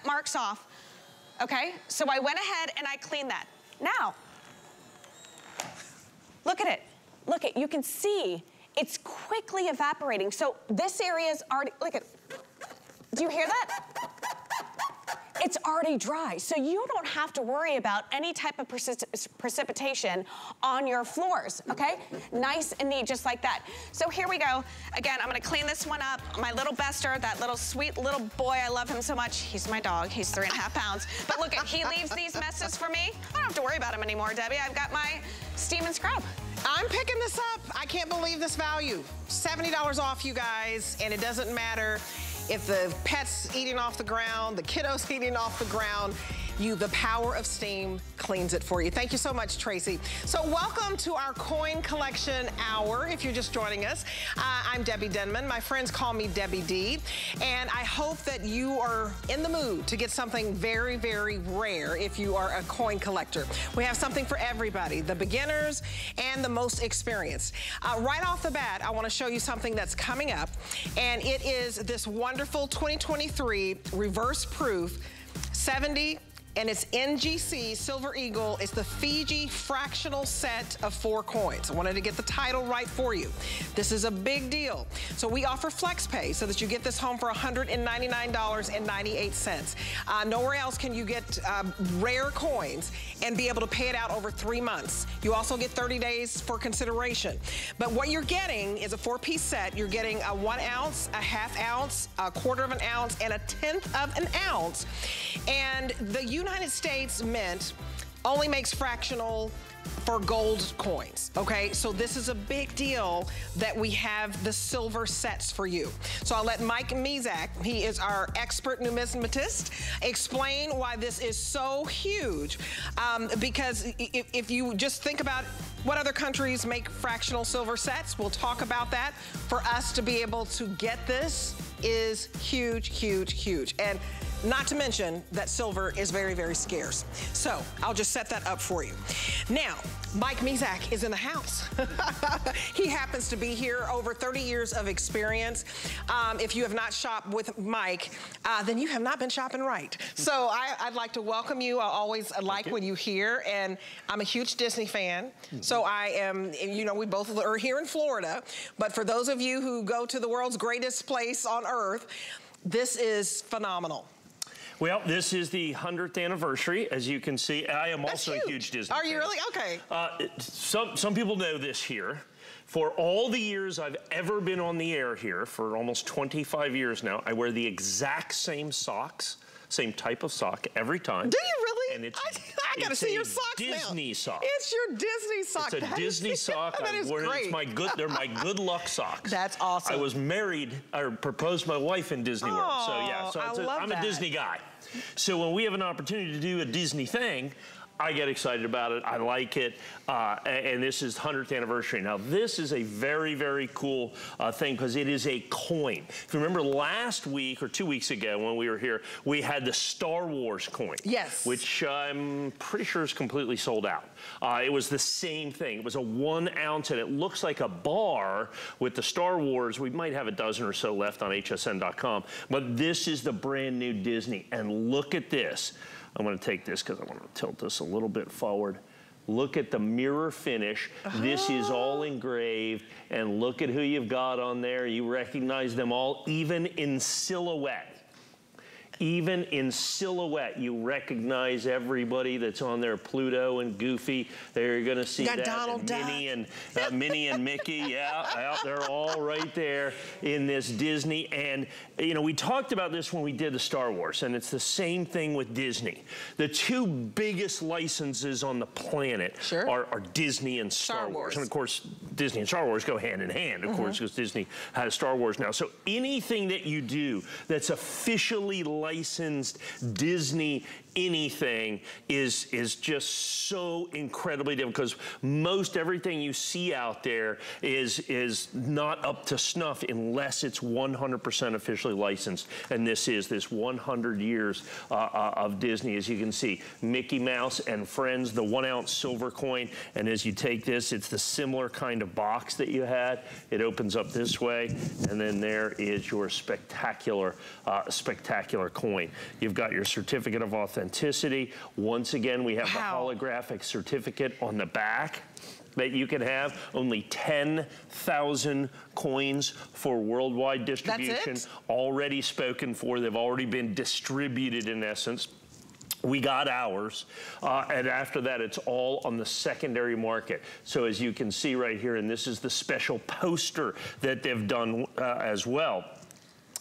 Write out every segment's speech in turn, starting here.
cut marks off. Okay, so I went ahead and I cleaned that. Now, look at it. Look at, you can see it's quickly evaporating. So this area is already, look at, do you hear that? It's already dry. So you don't have to worry about any type of precipitation on your floors, okay? Nice and neat, just like that. So here we go. Again, I'm gonna clean this one up. My little Bester, that little sweet little boy, I love him so much. He's my dog, he's three and a half pounds. But look, at he leaves these messes for me. I don't have to worry about him anymore, Debbie. I've got my steam and scrub. I'm picking this up. I can't believe this value. $70 off, you guys, and it doesn't matter if the pet's eating off the ground, the kiddo's eating off the ground, you, the power of steam cleans it for you. Thank you so much, Tracy. So welcome to our coin collection hour, if you're just joining us. Uh, I'm Debbie Denmon. My friends call me Debbie D. And I hope that you are in the mood to get something very, very rare if you are a coin collector. We have something for everybody, the beginners and the most experienced. Uh, right off the bat, I want to show you something that's coming up. And it is this wonderful 2023 reverse proof 70 and it's NGC Silver Eagle. It's the Fiji fractional set of four coins. I wanted to get the title right for you. This is a big deal. So we offer FlexPay so that you get this home for $199.98. Uh, nowhere else can you get um, rare coins and be able to pay it out over three months. You also get 30 days for consideration. But what you're getting is a four-piece set. You're getting a one ounce, a half ounce, a quarter of an ounce, and a tenth of an ounce. And the United States Mint only makes fractional for gold coins, okay? So this is a big deal that we have the silver sets for you. So I'll let Mike Mezack, he is our expert numismatist, explain why this is so huge. Um, because if, if you just think about what other countries make fractional silver sets, we'll talk about that. For us to be able to get this is huge, huge, huge. And not to mention that silver is very, very scarce. So I'll just set that up for you. Now, Mike Mezack is in the house. he happens to be here, over 30 years of experience. Um, if you have not shopped with Mike, uh, then you have not been shopping right. So I, would like to welcome you. I always like you. when you here, and I'm a huge Disney fan. Mm -hmm. So I am, you know, we both are here in Florida, but for those of you who go to the world's greatest place on earth, this is phenomenal. Well, this is the 100th anniversary, as you can see. I am That's also huge. a huge Disney Are fan. you really? Okay. Uh, some, some people know this here. For all the years I've ever been on the air here, for almost 25 years now, I wear the exact same socks same type of sock every time. Do you really? And it's, I, I gotta see your socks Disney now. sock. It's your Disney sock. It's a that Disney is, sock. that is worn great. It's my good, they're my good luck socks. That's awesome. I was married, I proposed my wife in Disney World. So yeah, so I am a Disney guy. So when we have an opportunity to do a Disney thing, I get excited about it. I like it. Uh, and this is 100th anniversary. Now, this is a very, very cool uh, thing because it is a coin. If you remember last week or two weeks ago when we were here, we had the Star Wars coin. Yes. Which I'm pretty sure is completely sold out. Uh, it was the same thing. It was a one ounce and it looks like a bar with the Star Wars. We might have a dozen or so left on hsn.com. But this is the brand new Disney. And look at this. I'm gonna take this because I want to tilt this a little bit forward. Look at the mirror finish. This is ah. all engraved. And look at who you've got on there. You recognize them all, even in silhouette even in silhouette, you recognize everybody that's on there, Pluto and Goofy. They're gonna see that. Donald and Minnie and uh, Minnie and Mickey, yeah, yeah, they're all right there in this Disney. And you know, we talked about this when we did the Star Wars, and it's the same thing with Disney. The two biggest licenses on the planet sure. are, are, Disney and Star, Star Wars. Wars. And of course, Disney and Star Wars go hand in hand, of mm -hmm. course, because Disney has Star Wars now. So anything that you do that's officially licensed licensed Disney anything is, is just so incredibly different because most everything you see out there is, is not up to snuff unless it's 100% officially licensed. And this is this 100 years uh, uh, of Disney, as you can see. Mickey Mouse and Friends, the one ounce silver coin. And as you take this, it's the similar kind of box that you had. It opens up this way. And then there is your spectacular, uh, spectacular coin. You've got your certificate of authenticity. Once again, we have wow. the holographic certificate on the back that you can have. Only 10,000 coins for worldwide distribution. Already spoken for. They've already been distributed in essence. We got ours, uh, and after that, it's all on the secondary market. So as you can see right here, and this is the special poster that they've done uh, as well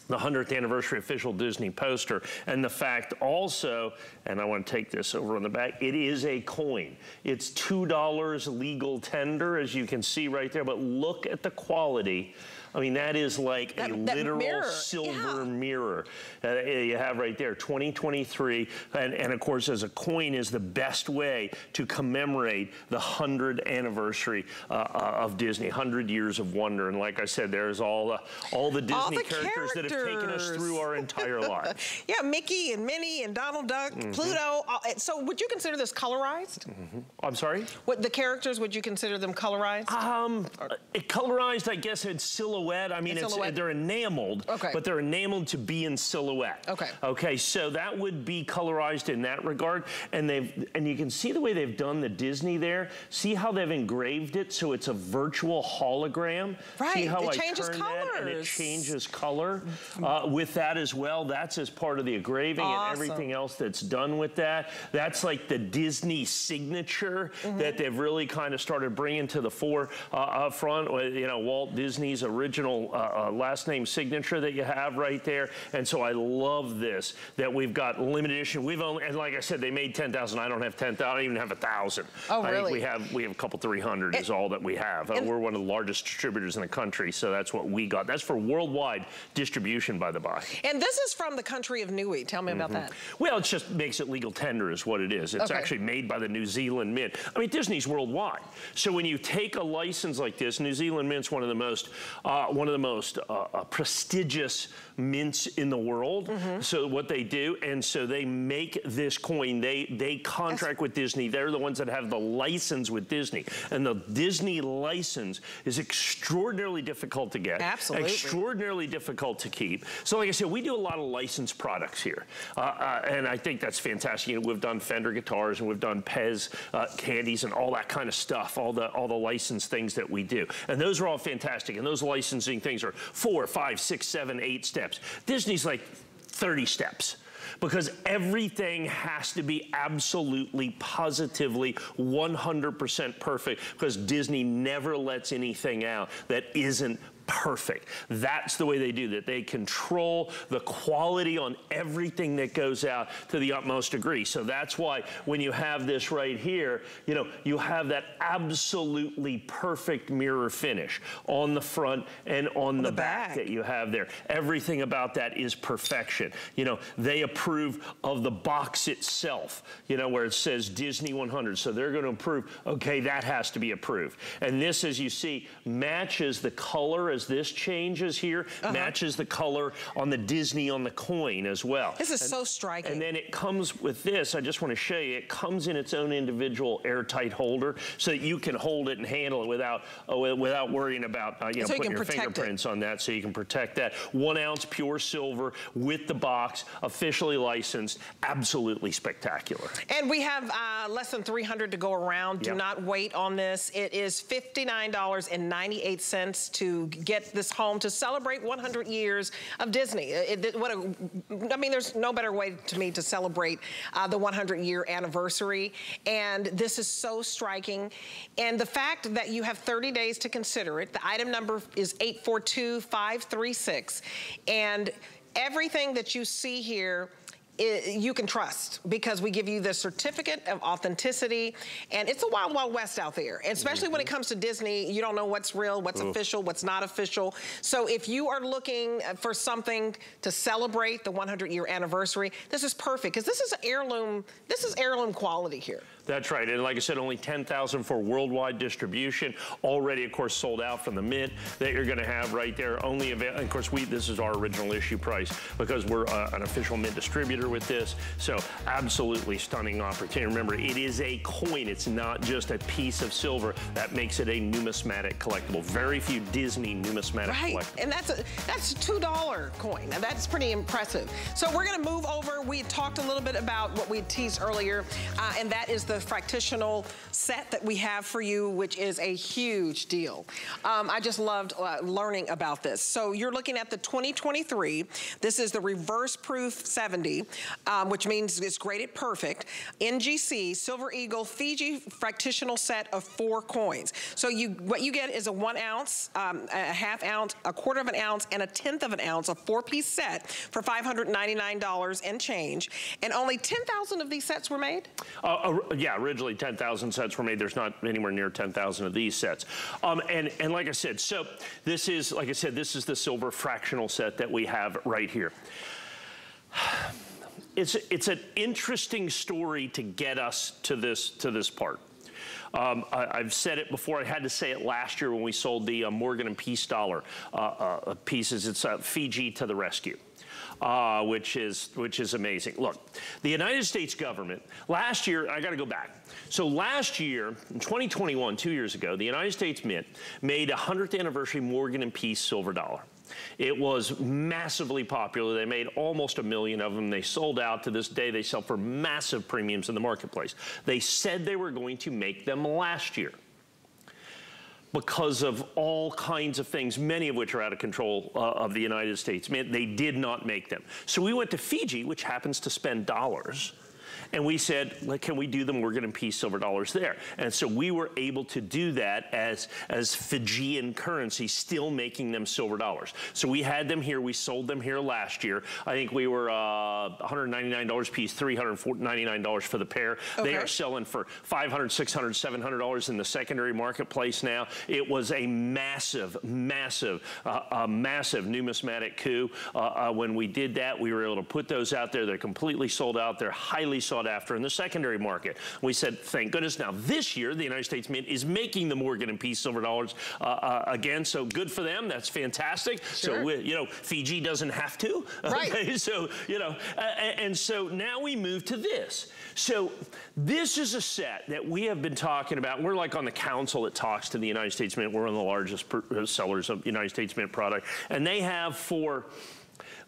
the 100th anniversary official Disney poster. And the fact also, and I want to take this over on the back, it is a coin. It's $2 legal tender, as you can see right there, but look at the quality I mean, that is like that, a literal mirror. silver yeah. mirror uh, you have right there, 2023. And, and, of course, as a coin is the best way to commemorate the 100th anniversary uh, uh of Disney, 100 years of wonder. And like I said, there's all the, all the Disney all the characters, characters, that have taken us through our entire life. yeah, Mickey and Minnie and Donald Duck, mm -hmm. Pluto. so would you consider this colorized? Mm -hmm. I'm sorry? What the characters, would you consider them colorized? Um, it colorized, I guess it's silhouette. I mean, it's, silhouette? they're enameled, okay. but they're enameled to be in silhouette. Okay. Okay, so that would be colorized in that regard. And they've and you can see the way they've done the Disney there. See how they've engraved it so it's a virtual hologram. Right. See how it I changes colors. that and it changes color uh, with that as well. That's as part of the engraving awesome. and everything else that's done with that. That's like the Disney signature mm -hmm. that they've really kind of started bringing to the fore uh, up front. You know, Walt Disney's original uh, uh, last name signature that you have right there. And so I love this, that we've got limited edition. We've only, and like I said, they made 10,000. I don't have 10,000. I don't even have a 1,000. Oh, really? I really? we have, we have a couple 300 is all that we have. Uh, we're one of the largest distributors in the country, so that's what we got. That's for worldwide distribution, by the by. And this is from the country of Niue. Tell me mm -hmm. about mm-hmm. that. Well, it just makes it legal tender is what it is. It's okay. actually made by the New Zealand Mint. I mean, Disney's worldwide. So when you take a license like this, New Zealand Mint's one of the most, uh, one of the most uh, uh, prestigious mints in the world. Mm -hmm. So what they do, and so they make this coin. They they contract That's with Disney. They're the ones that have the license with Disney, and the Disney license is extraordinarily difficult to get. Absolutely, extraordinarily difficult to keep. So like I said, we do a lot of licensed products here, uh, uh, and I think that's fantastic. You know, we've done Fender guitars and we've done Pez uh, candies and all that kind of stuff. All the all the licensed things that we do, and those are all fantastic. And those licensing things are four, five, six, seven, eight steps. Disney's like 30 steps because everything has to be absolutely, positively, 100% perfect because Disney never lets anything out that isn't perfect. That's the way they do that. They control the quality on everything that goes out to the utmost degree. So that's why when you have this right here, you know, you have that absolutely perfect mirror finish on the front and on, on the, the back. back that you have there. Everything about that is perfection. You know, they approve of the box itself, you know, where it says Disney 100. So they're going to approve, okay, that has to be approved. And this, as you see, matches the color as this changes here, uh -huh. matches the color on the Disney on the coin as well. This is and, so striking. And then it comes with this, I just want to show you, it comes in its own individual airtight holder so that you can hold it and handle it without uh, without worrying about uh, you know, so putting you your fingerprints it. on that so you can protect that. One ounce pure silver with the box, officially licensed, absolutely spectacular. And we have uh, less than 300 to go around. Do yep. not wait on this. It is $59.98 to get this home to celebrate 100 years of Disney. It, it, what a, I mean, there's no better way to me to celebrate uh, the 100 year anniversary. And this is so striking. And the fact that you have 30 days to consider it, the item number is 842536. And everything that you see here you can trust because we give you the certificate of authenticity and it's a wild, wild west out there. And especially mm -hmm. when it mm-hmm. comes to Disney, you don't know what's real, what's Oof. official, what's not official. So if you are looking for something to celebrate the 100 year anniversary, this is perfect because this is heirloom, this is heirloom quality here. That's right. And like I said, only 10,000 for worldwide distribution. Already, of course, sold out from the mint that you're going to have right there. Only available. Of course, we this is our original issue price because we're uh, an official mint distributor with this. So absolutely stunning opportunity. Remember, it is a coin. It's not just a piece of silver. That makes it a numismatic collectible. Very few Disney numismatic right. collectibles. And that's a that's a $2 coin. Now that's pretty impressive. So we're gonna move over. We talked a little bit about what we teased earlier, uh, and that is the fractional set that we have for you, which is a huge deal. Um, I just loved uh, learning about this. So you're looking at the 2023. This is the reverse proof 70, um, which means it's graded perfect. NGC, Silver Eagle, Fiji fractional set of four coins. So you what you get is a one ounce, um, a half ounce, a quarter of an ounce, and a tenth of an ounce, a four-piece set for $599 and change. And only 10,000 of these sets were made? Uh, uh, yeah, originally 10,000 sets were made. There's not anywhere near 10,000 of these sets. Um, and, and like I said, so this is, like I said, this is the silver fractional set that we have right here. It's, it's an interesting story to get us to this, to this part. Um, I, have said it before. I had to say it last year when we sold the uh, Morgan and Peace dollar uh, uh, pieces. It's uh, Fiji to the rescue. Uh, which is which is amazing. Look, the United States government last year. I got to go back. So last year, in 2021, two years ago, the United States Mint made a 100th anniversary Morgan and Peace silver dollar. It was massively popular. They made almost a million of them. They sold out. To this day, they sell for massive premiums in the marketplace. They said they were going to make them last year because of all kinds of things, many of which are out of control uh, of the United States. They did not make them. So we went to Fiji, which happens to spend dollars, and we said, can we do the Morgan and Peace silver dollars there? And so we were able to do that as, as Fijian currency, still making them silver dollars. So we had them here. We sold them here last year. I think we were uh, $199 piece, $399 for the pair. Okay. They are selling for $500, $600, $700 in the secondary marketplace now. It was a massive, massive, uh, a massive numismatic coup. Uh, uh, when we did that, we were able to put those out there. They're completely sold out. They're highly sought after in the secondary market. We said, thank goodness. Now, this year, the United States Mint is making the Morgan and Peace silver dollars uh, uh, again, so good for them. That's fantastic. Sure. So, we, you know, Fiji doesn't have to. Right. Okay? So, you know, uh, and so now we move to this. So this is a set that we have been talking about. We're like on the council that talks to the United States Mint. We're one of the largest uh, sellers of United States Mint product. And they have for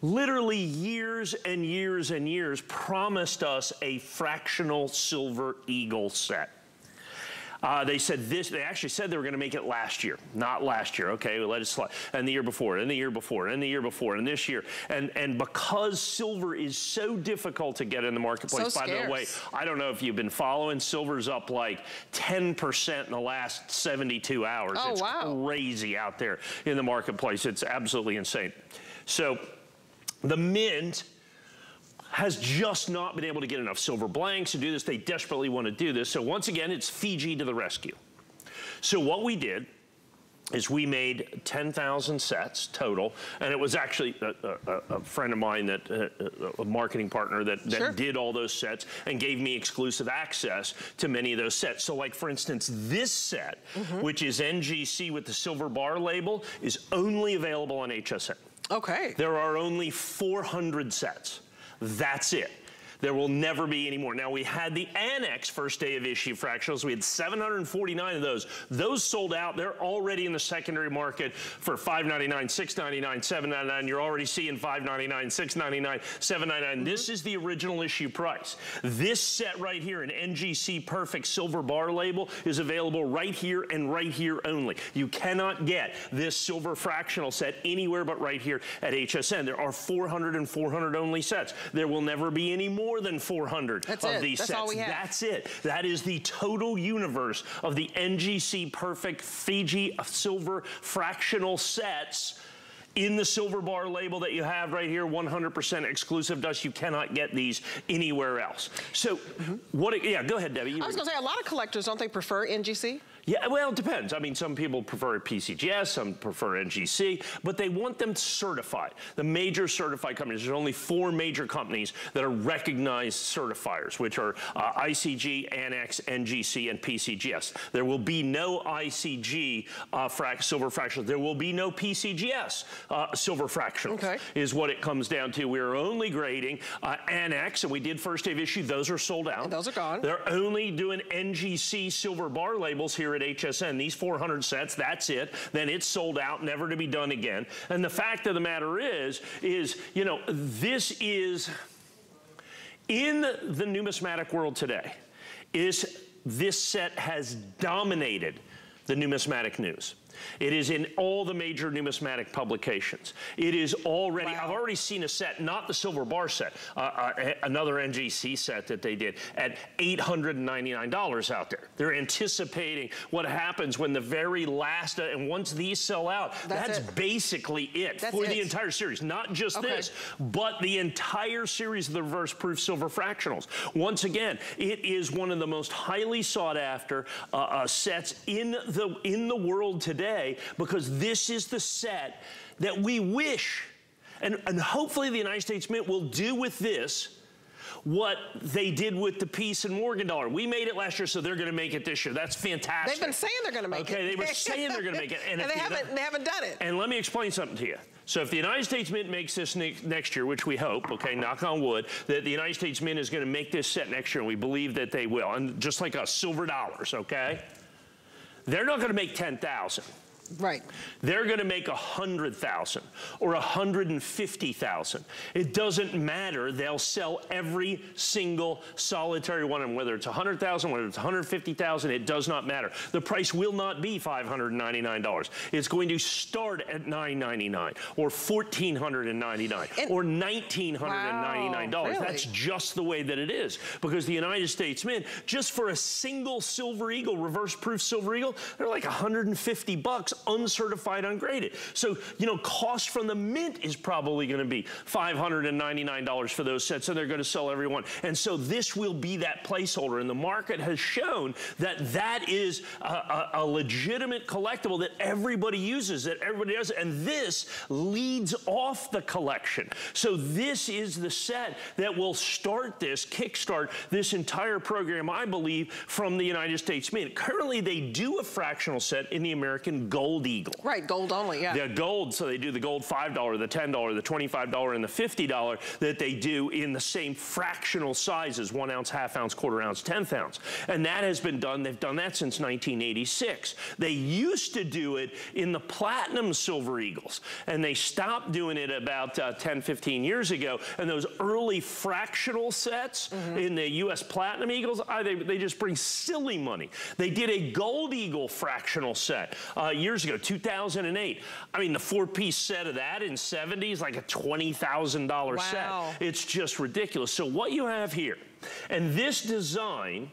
literally years and years and years promised us a fractional silver eagle set. Uh, they said this, they actually said they were going to make it last year, not last year. Okay, we let it slide. And the year before, and the year before, and the year before, and this year. And and because silver is so difficult to get in the marketplace, so by scarce. the way, I don't know if you've been following, silver's up like 10% in the last 72 hours. Oh, it's wow. crazy out there in the marketplace. It's absolutely insane. So the Mint has just not been able to get enough silver blanks to do this. They desperately want to do this. So once again, it's Fiji to the rescue. So what we did is we made 10,000 sets total, and it was actually a, a, a friend of mine that, uh, a marketing partner that, that sure. did all those sets and gave me exclusive access to many of those sets. So like, for instance, this set, mm -hmm. which is NGC with the silver bar label, is only available on HSN. Okay. There are only 400 sets. That's it. There will never be any more. Now, we had the ANACS first day of issue fractionals. We had 749 of those. Those sold out. They're already in the secondary market for $5.99, $6.99, $7.99. You're already seeing $5.99, $6.99, $7.99. Mm -hmm. This is the original issue price. This set right here, an NGC Perfect Silver Bar label, is available right here and right here only. You cannot get this silver fractional set anywhere but right here at HSN. There are 400 and 400 only sets. There will never be any more more than 400 That's of it. these That's sets. All we have. That's it. That is the total universe of the NGC Perfect Fiji Silver fractional sets in the silver bar label that you have right here, 100% exclusive dust. You cannot get these anywhere else. So mm -hmm. what, yeah, go ahead, Debbie. I was gonna say, a lot of collectors, don't they prefer NGC? Yeah, well, it depends. I mean, some people prefer PCGS, some prefer NGC, but they want them certified. The major certified companies, there's only four major companies that are recognized certifiers, which are uh, ICG, ANACS, NGC, and PCGS. There will be no ICG uh, frac silver fractionals. There will be no PCGS uh, silver fractionals, okay. is what it comes down to. We're only grading uh, ANACS, and we did first day of issue. Those are sold out. And those are gone. They're only doing NGC silver bar labels here here at HSN. These 400 sets, that's it. Then it's sold out, never to be done again. And the fact of the matter is, is, you know, this is, in the numismatic world today, is this set has dominated the numismatic news. It is in all the major numismatic publications. It is already, wow. I've already seen a set, not the silver bar set, uh, uh, another NGC set that they did at $899 out there. They're anticipating what happens when the very last, uh, and once these sell out, that's, that's basically it that's for it. the entire series. Not just okay. this, but the entire series of the reverse proof silver fractionals. Once again, it is one of the most highly sought after uh, uh sets in the, in the world today today because this is the set that we wish, and, and hopefully the United States Mint will do with this what they did with the Peace and Morgan dollar. We made it last year, so they're going to make it this year. That's fantastic. They've been saying they're going to make okay, it. Okay, they were saying they're going to make it. And, and they, haven't, they haven't done it. And let me explain something to you. So if the United States Mint makes this ne next year, which we hope, okay, knock on wood, that the United States Mint is going to make this set next year, and we believe that they will, and just like us, silver dollars, okay? They're not going to make 10,000. Right. They're going to make a 100,000 or a 150,000. It doesn't matter. They'll sell every single solitary one, and whether it's 100,000, whether it's 150,000, it does not matter. The price will not be $599. It's going to start at 999 or $1,499 or $1,999. Wow, really? That's just the way that it is because the United States Mint, just for a single Silver Eagle, reverse proof Silver Eagle, they're like 150 bucks uncertified, ungraded. So, you know, cost from the mint is probably going to be $599 for those sets, and they're going to sell every one. And so this will be that placeholder, and the market has shown that that is a, a, a legitimate collectible that everybody uses, that everybody does, and this leads off the collection. So this is the set that will start this, kickstart this entire program, I believe, from the United States Mint. Currently, they do a fractional set in the American Gold Gold Eagle. Right, gold only, yeah. The gold, so they do the gold $5, the $10, the $25, and the $50 that they do in the same fractional sizes, one ounce, half ounce, quarter ounce, tenth ounce. And that has been done, they've done that since 1986. They used to do it in the platinum silver eagles, and they stopped doing it about uh, 10, 15 years ago. And those early fractional sets mm -hmm. in the U.S. platinum eagles, uh, they, they just bring silly money. They did a gold eagle fractional set uh, years years ago, 2008. I mean, the four-piece set of that in 70s, like a $20,000 wow. set. It's just ridiculous. So what you have here, and this design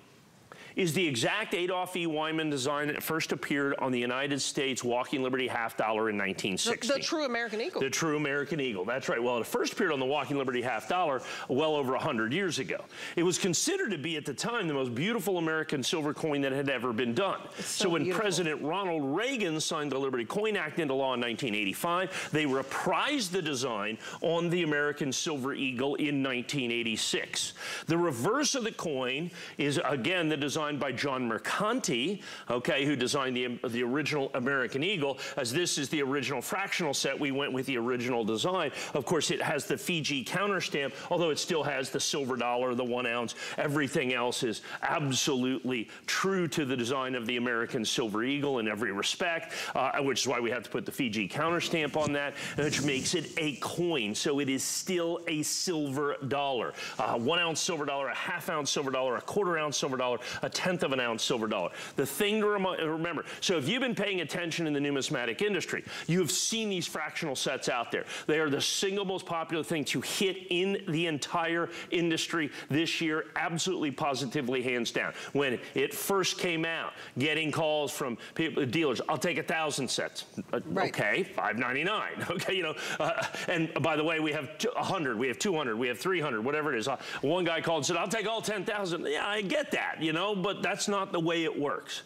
is the exact Adolph E. Weinman design that first appeared on the United States Walking Liberty half dollar in 1960. The, the, true American Eagle. The true American Eagle, that's right. Well, it first appeared on the Walking Liberty half dollar well over 100 years ago. It was considered to be at the time the most beautiful American silver coin that had ever been done. So, so, when beautiful. President Ronald Reagan signed the Liberty Coin Act into law in 1985, they reprised the design on the American Silver Eagle in 1986. The reverse of the coin is, again, the design designed by John Mercanti, okay, who designed the, the original American Eagle. As this is the original fractional set, we went with the original design. Of course, it has the Fiji counter stamp, although it still has the silver dollar, the one ounce. Everything else is absolutely true to the design of the American Silver Eagle in every respect, uh, which is why we have to put the Fiji counter stamp on that, which makes it a coin. So it is still a silver dollar. Uh, one ounce silver dollar, a half ounce silver dollar, a quarter ounce silver dollar, a tenth of an ounce silver dollar. The thing to rem remember, so if you've been paying attention in the numismatic industry, you have seen these fractional sets out there. They are the single most popular thing to hit in the entire industry this year, absolutely positively hands down. When it first came out, getting calls from people, dealers, I'll take a thousand sets. Uh, right. Okay, 599. Okay, you know, uh, and by the way, we have 100, we have 200, we have 300, whatever it is. Uh, one guy called and said, I'll take all 10,000. Yeah, I get that, you know, but that's not the way it works.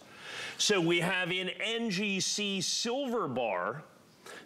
So we have in NGC Silver Bar,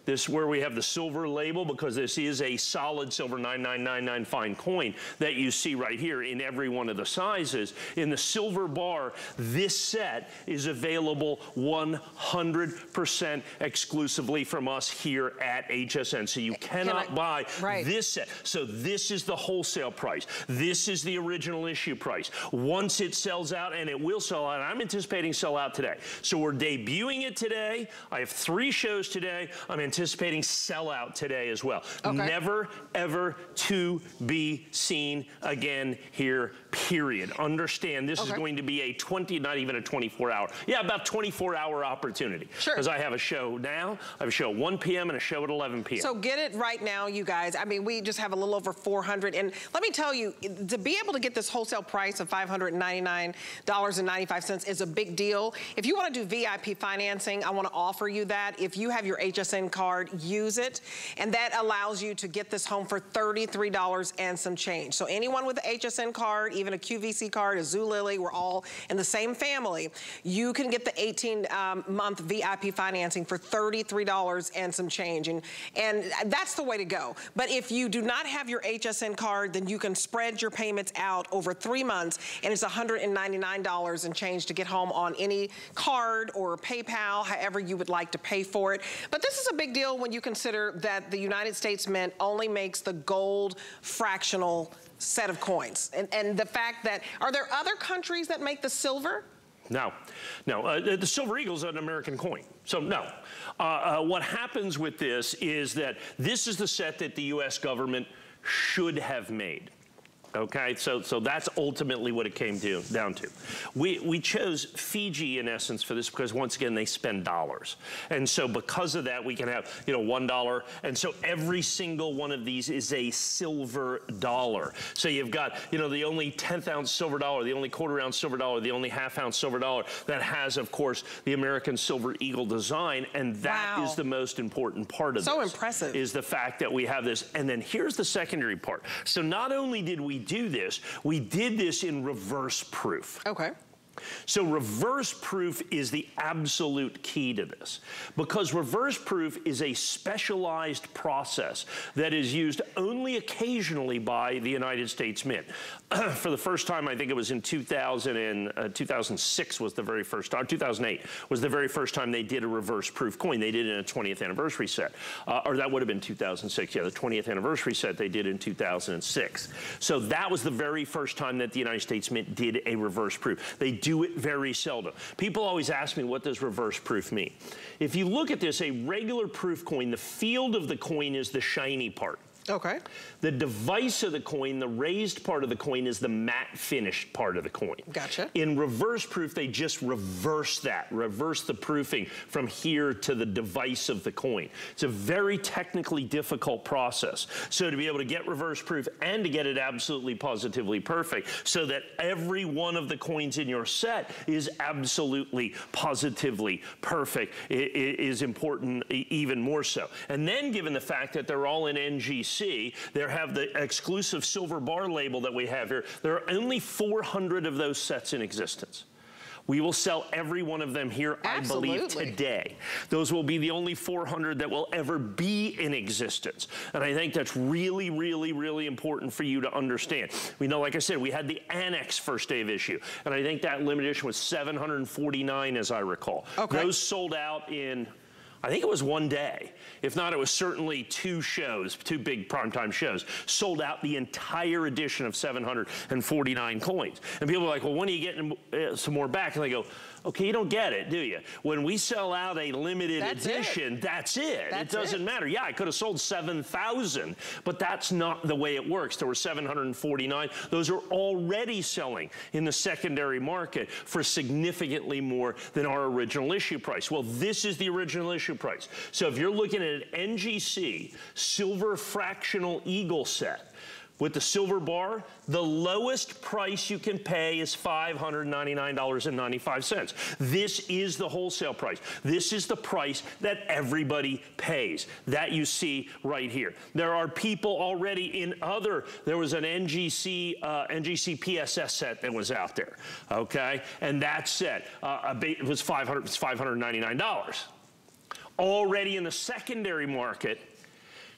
this where we have the silver label because this is a solid silver 9999 fine coin that you see right here in every one of the sizes. In the silver bar, this set is available 100% exclusively from us here at HSN. So you cannot Can I, buy right. this set. So this is the wholesale price. This is the original issue price. Once it sells out, and it will sell out, I'm anticipating sell out today. So we're debuting it today. I have three shows today. I'm anticipating anticipating sellout today as well. Okay. Never, ever to be seen again here, period. Understand this okay. is going to be a 20, not even a 24 hour, yeah, about 24 hour opportunity. Sure. Because I have a show now, I have a show at 1 p.m. and a show at 11 p.m. So get it right now, you guys. I mean, we just have a little over 400. And let me tell you, to be able to get this wholesale price of $599.95 is a big deal. If you want to do VIP financing, I want to offer you that. If you have your HSN card, use it. And that allows you to get this home for $33 and some change. So anyone with an HSN card, even a QVC card, a Zulily, we're all in the same family. You can get the 18 um, month VIP financing for $33 and some change. And, and that's the way to go. But if you do not have your HSN card, then you can spread your payments out over three months and it's $199 and change to get home on any card or PayPal, however you would like to pay for it. But this is a big deal deal when you consider that the United States Mint only makes the gold fractional set of coins. And, and the fact that, are there other countries that make the silver? No, no. Uh, the Silver Eagle is an American coin. So no. Uh, uh, what happens with this is that this is the set that the U.S. government should have made. Okay, so so that's ultimately what it came to, down to. We we chose Fiji in essence for this because once again they spend dollars, and so because of that we can have you know one dollar, and so every single one of these is a silver dollar. So you've got you know the only tenth ounce silver dollar, the only quarter ounce silver dollar, the only half ounce silver dollar that has of course the American Silver Eagle design, and that wow. is the most important part of so this. So impressive is the fact that we have this, and then here's the secondary part. So not only did we do this, we did this in reverse proof. Okay. So reverse proof is the absolute key to this because reverse proof is a specialized process that is used only occasionally by the United States Mint. For the first time, I think it was in 2000 and, uh, 2006 was the very first time, 2008 was the very first time they did a reverse proof coin. They did it in a 20th anniversary set, uh, or that would have been 2006. Yeah, the 20th anniversary set they did in 2006. So that was the very first time that the United States Mint did a reverse proof. They do it very seldom. People always ask me, what does reverse proof mean? If you look at this, a regular proof coin, the field of the coin is the shiny part. Okay. The device of the coin, the raised part of the coin, is the matte finished part of the coin. Gotcha. In reverse proof, they just reverse that, reverse the proofing from here to the device of the coin. It's a very technically difficult process. So to be able to get reverse proof and to get it absolutely positively perfect so that every one of the coins in your set is absolutely positively perfect is important even more so. And then given the fact that they're all in NGC, see, they have the exclusive silver bar label that we have here. There are only 400 of those sets in existence. We will sell every one of them here, Absolutely. I believe, today. Those will be the only 400 that will ever be in existence. And I think that's really, really, really important for you to understand. We know, like I said, we had the ANACS first day of issue. And I think that limited edition was 749, as I recall. Okay. Those sold out in I think it was one day. If not, it was certainly two shows, two big primetime shows, sold out the entire edition of 749 coins. And people are like, well, when are you getting uh, some more back? And they go, Okay, you don't get it, do you? When we sell out a limited that's edition, it. that's it. That's it doesn't it. matter. Yeah, I could have sold 7,000, but that's not the way it works. There were 749. Those are already selling in the secondary market for significantly more than our original issue price. Well, this is the original issue price. So if you're looking at an NGC silver fractional eagle set, with the silver bar, the lowest price you can pay is $599.95. This is the wholesale price. This is the price that everybody pays. That you see right here. There are people already in other, there was an NGC, uh, NGC PSS set that was out there, okay? And that set uh, was, 500, was $599. Already in the secondary market,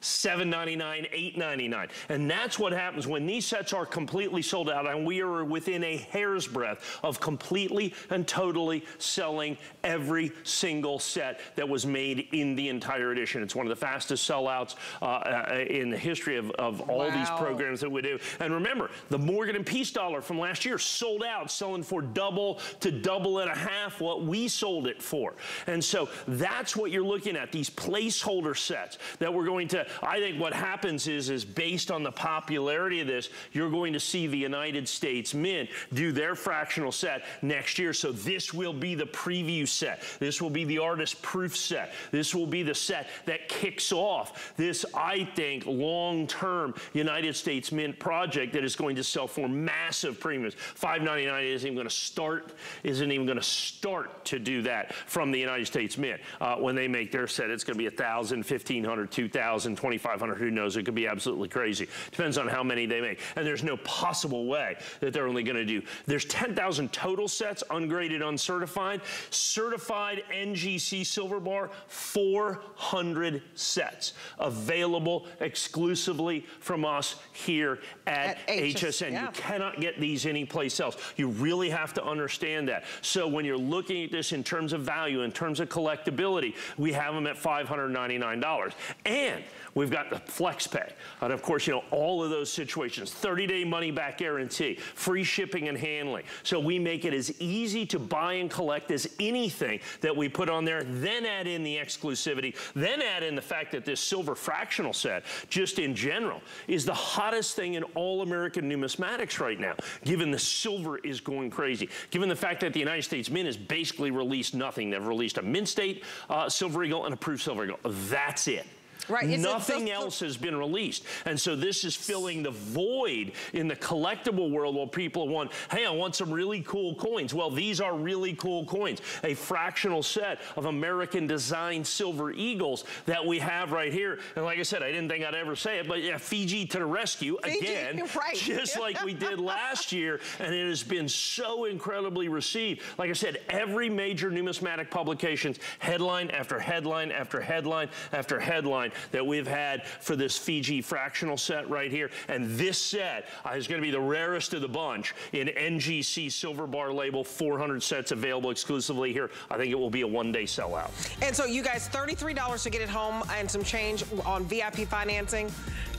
$7.99, $8.99. And that's what happens when these sets are completely sold out and we are within a hair's breadth of completely and totally selling every single set that was made in the entire edition. It's one of the fastest sellouts uh, uh in the history of, of all wow. these programs that we do. And remember, the Morgan and Peace dollar from last year sold out, selling for double to double and a half what we sold it for. And so that's what you're looking at, these placeholder sets that we're going to I think what happens is, is based on the popularity of this, you're going to see the United States Mint do their fractional set next year. So this will be the preview set. This will be the artist proof set. This will be the set that kicks off this, I think, long-term United States Mint project that is going to sell for massive premiums. 599 isn't even going to start, isn't even going to start to do that from the United States Mint. Uh, when they make their set, it's going to be 1,000, 1,500, 2,000, 2,500, who knows? It could be absolutely crazy. Depends on how many they make. And there's no possible way that they're only gonna do. There's 10,000 total sets, ungraded, uncertified. Certified NGC Silver Bar, 400 sets available exclusively from us here at, at HSN. Yeah. You cannot get these anyplace else. You really have to understand that. So when you're looking at this in terms of value, in terms of collectability, we have them at $599. And We've got the flex pay. And of course, you know, all of those situations, 30-day money-back guarantee, free shipping and handling. So we make it as easy to buy and collect as anything that we put on there, then add in the exclusivity, then add in the fact that this silver fractional set, just in general, is the hottest thing in all American numismatics right now, given the silver is going crazy, given the fact that the United States Mint has basically released nothing. They've released a Mint State uh, Silver Eagle and a Proof Silver Eagle. That's it. Right. Nothing else has been released. And so this is filling the void in the collectible world where people want, hey, I want some really cool coins. Well, these are really cool coins. A fractional set of American designed silver eagles that we have right here. And like I said, I didn't think I'd ever say it, but yeah, Fiji to the rescue Fiji, again, right. just like we did last year. And it has been so incredibly received. Like I said, every major numismatic publications, headline after headline after headline after headline that we've had for this Fiji fractional set right here. And this set uh, is going to be the rarest of the bunch in NGC silver bar label, 400 sets available exclusively here. I think it will be a one-day sellout. And so you guys, $33 to get it home and some change on VIP financing.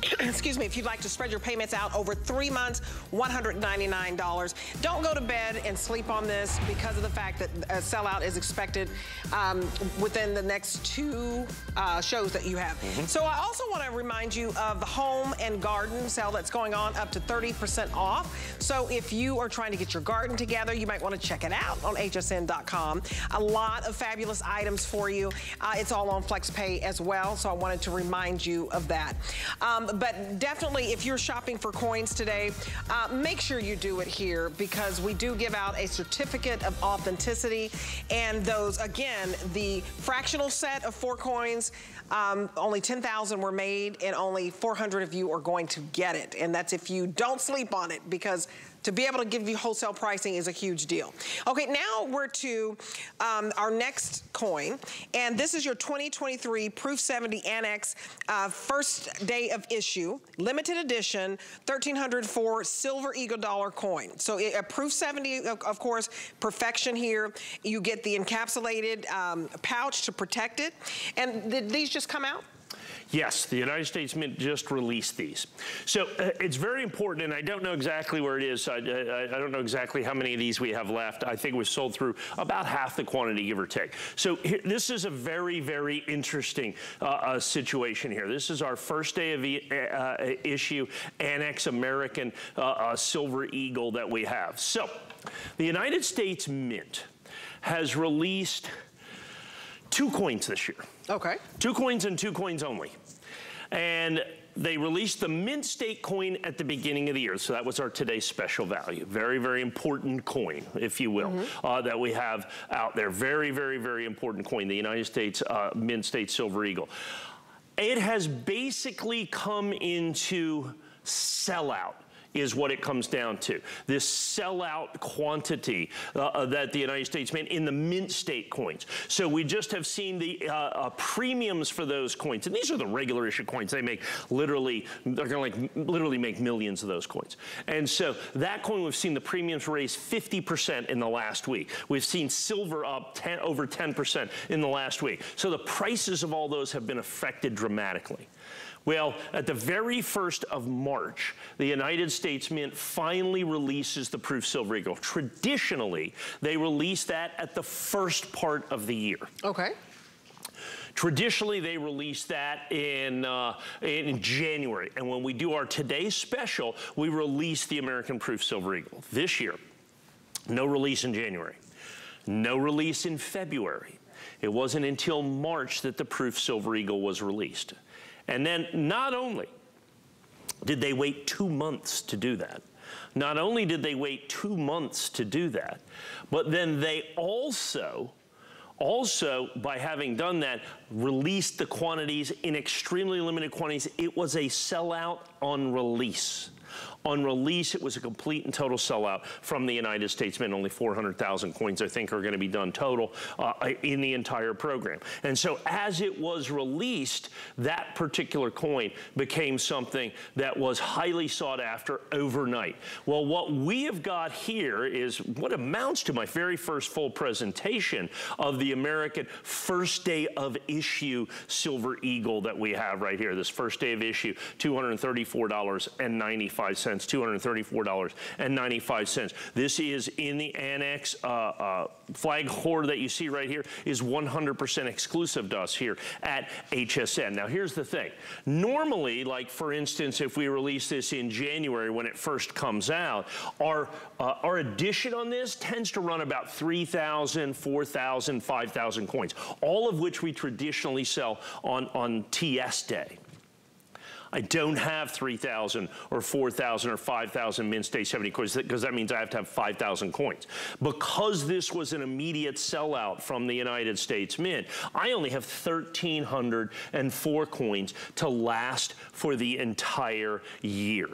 excuse me, if you'd like to spread your payments out over three months, $199. Don't go to bed and sleep on this because of the fact that a sellout is expected um, within the next two uh, shows that you have. Mm -hmm. So I also want to remind you of the home and garden sale that's going on up to 30% off. So if you are trying to get your garden together, you might want to check it out on hsn.com. A lot of fabulous items for you. Uh, it's all on FlexPay as well, so I wanted to remind you of that. Um, but definitely, if you're shopping for coins today, uh, make sure you do it here because we do give out a certificate of authenticity. And those, again, the fractional set of four coins, um, only 10,000 were made and only 400 of you are going to get it. And that's if you don't sleep on it because to be able to give you wholesale pricing is a huge deal. Okay, now we're to um, our next coin, and this is your 2023 Proof 70 ANACS uh, first day of issue, limited edition, 1304 silver eagle dollar coin. So a Proof 70, of, of, course, perfection here. You get the encapsulated um, pouch to protect it. And did these just come out? Yes, the United States Mint just released these. So uh, it's very important, and I don't know exactly where it is. I, I, I, don't know exactly how many of these we have left. I think we've sold through about half the quantity, give or take. So here, this is a very, very interesting uh, uh, situation here. This is our first day of e uh, issue ANACS American uh, uh, Silver Eagle that we have. So the United States Mint has released two coins this year. Okay. Two coins and two coins only. And they released the mint state coin at the beginning of the year. So that was our today's special value. Very, very important coin, if you will, mm -hmm. uh, that we have out there. Very, very, very important coin, the United States uh, Mint State Silver Eagle. It has basically come into sellout is what it comes down to. This sellout quantity uh, uh, that the United States made in the mint state coins. So we just have seen the uh, uh, premiums for those coins. And these are the regular issue coins. They make literally, they're gonna like literally make millions of those coins. And so that coin, we've seen the premiums raise 50% in the last week. We've seen silver up 10, over 10% in the last week. So the prices of all those have been affected dramatically. Well, at the very first of March, the United States Mint finally releases the Proof Silver Eagle. Traditionally, they release that at the first part of the year. Okay. Traditionally, they release that in, uh, in January. And when we do our Today special, we release the American Proof Silver Eagle. This year, no release in January. No release in February. It wasn't until March that the Proof Silver Eagle was released. And then not only did they wait two months to do that, not only did they wait two months to do that, but then they also also, by having done that, released the quantities in extremely limited quantities. It was a sellout on release. On release, it was a complete and total sellout from the United States Mint. Only 400,000 coins, I think, are going to be done total uh, in the entire program. And so as it was released, that particular coin became something that was highly sought after overnight. Well, what we have got here is what amounts to my very first full presentation of the American first day of issue Silver Eagle that we have right here. This first day of issue, $234.95 cents, $234.95. This is in the ANACS. Uh, uh, flag hoard that you see right here is 100% exclusive to us here at HSN. Now, here's the thing. Normally, like for instance, if we release this in January when it first comes out, our, uh, our edition on this tends to run about 3,000, 4,000, 5,000 coins, all of which we traditionally sell on, on TS Day. I don't have 3,000 or 4,000 or 5,000 Mint State 70 coins because that means I have to have 5,000 coins. Because this was an immediate sellout from the United States Mint, I only have 1,304 coins to last for the entire year.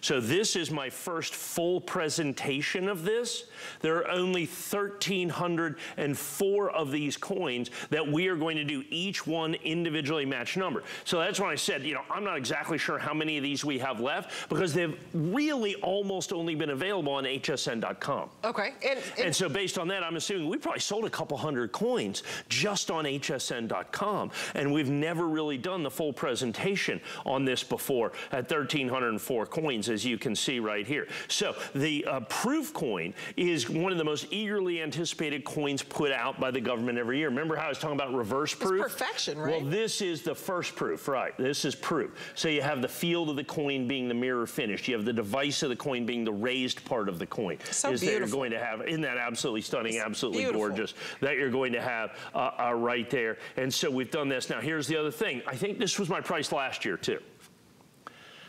So this is my first full presentation of this. There are only 1,304 of these coins that we are going to do each one individually matched number. So that's why I said, you know, I'm not exactly sure how many of these we have left because they've really almost only been available on hsn.com. Okay. And, and, and so based on that, I'm assuming we probably sold a couple hundred coins just on hsn.com. And we've never really done the full presentation on this before at 1,304 coins coins, as you can see right here. So the uh, proof coin is one of the most eagerly anticipated coins put out by the government every year. Remember how I was talking about reverse proof? It's perfection, right? Well, this is the first proof, right? This is proof. So you have the field of the coin being the mirror finished. You have the device of the coin being the raised part of the coin. So is beautiful. That you're going to have, isn't that absolutely stunning, it's absolutely beautiful. gorgeous, that you're going to have uh, uh, right there. And so we've done this. Now, here's the other thing. I think this was my price last year, too.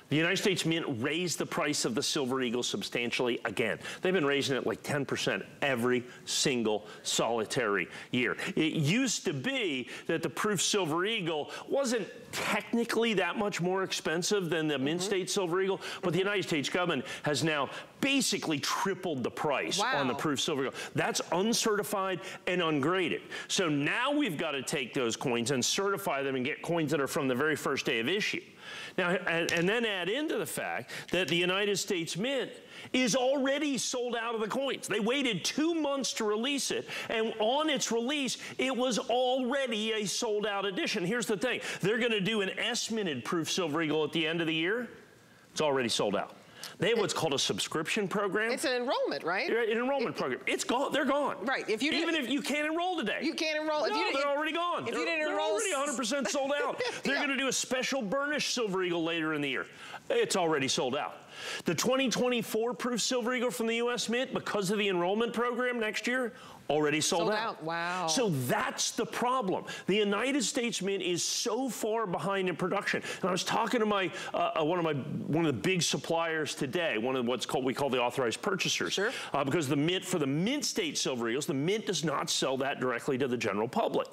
The United States Mint raised the price of the Silver Eagle substantially again. They've been raising it like 10% every single solitary year. It used to be that the Proof Silver Eagle wasn't technically that much more expensive than the Mint mm -hmm. State Silver Eagle, but the United States government has now basically tripled the price wow. on the Proof Silver Eagle. That's uncertified and ungraded. So now we've got to take those coins and certify them and get coins that are from the very first day of issue. Now, and, and then add into the fact that the United States Mint is already sold out of the coins. They waited two months to release it, and on its release, it was already a sold out edition. Here's the thing they're going to do an S minted proof Silver Eagle at the end of the year. It's already sold out. They have what's called a subscription program. It's an enrollment, right? An enrollment it, program. It's gone. They're gone. Right. If you even if you can't enroll today, you can't enroll. No, if you, they're already gone. If they're, you didn't enroll, they're already 100% sold out. they're yeah. going to do a special burnished Silver Eagle later in the year. It's already sold out. The 2024 Proof Silver Eagle from the U.S. Mint, because of the enrollment program next year, already sold, sold out. out. Wow. So that's the problem. The United States Mint is so far behind in production. And I was talking to my uh, uh, one of my one of the big suppliers today, one of what's called we call the authorized purchasers. Sure. Uh, because the mint for the mint state silver eagles, the mint does not sell that directly to the general public.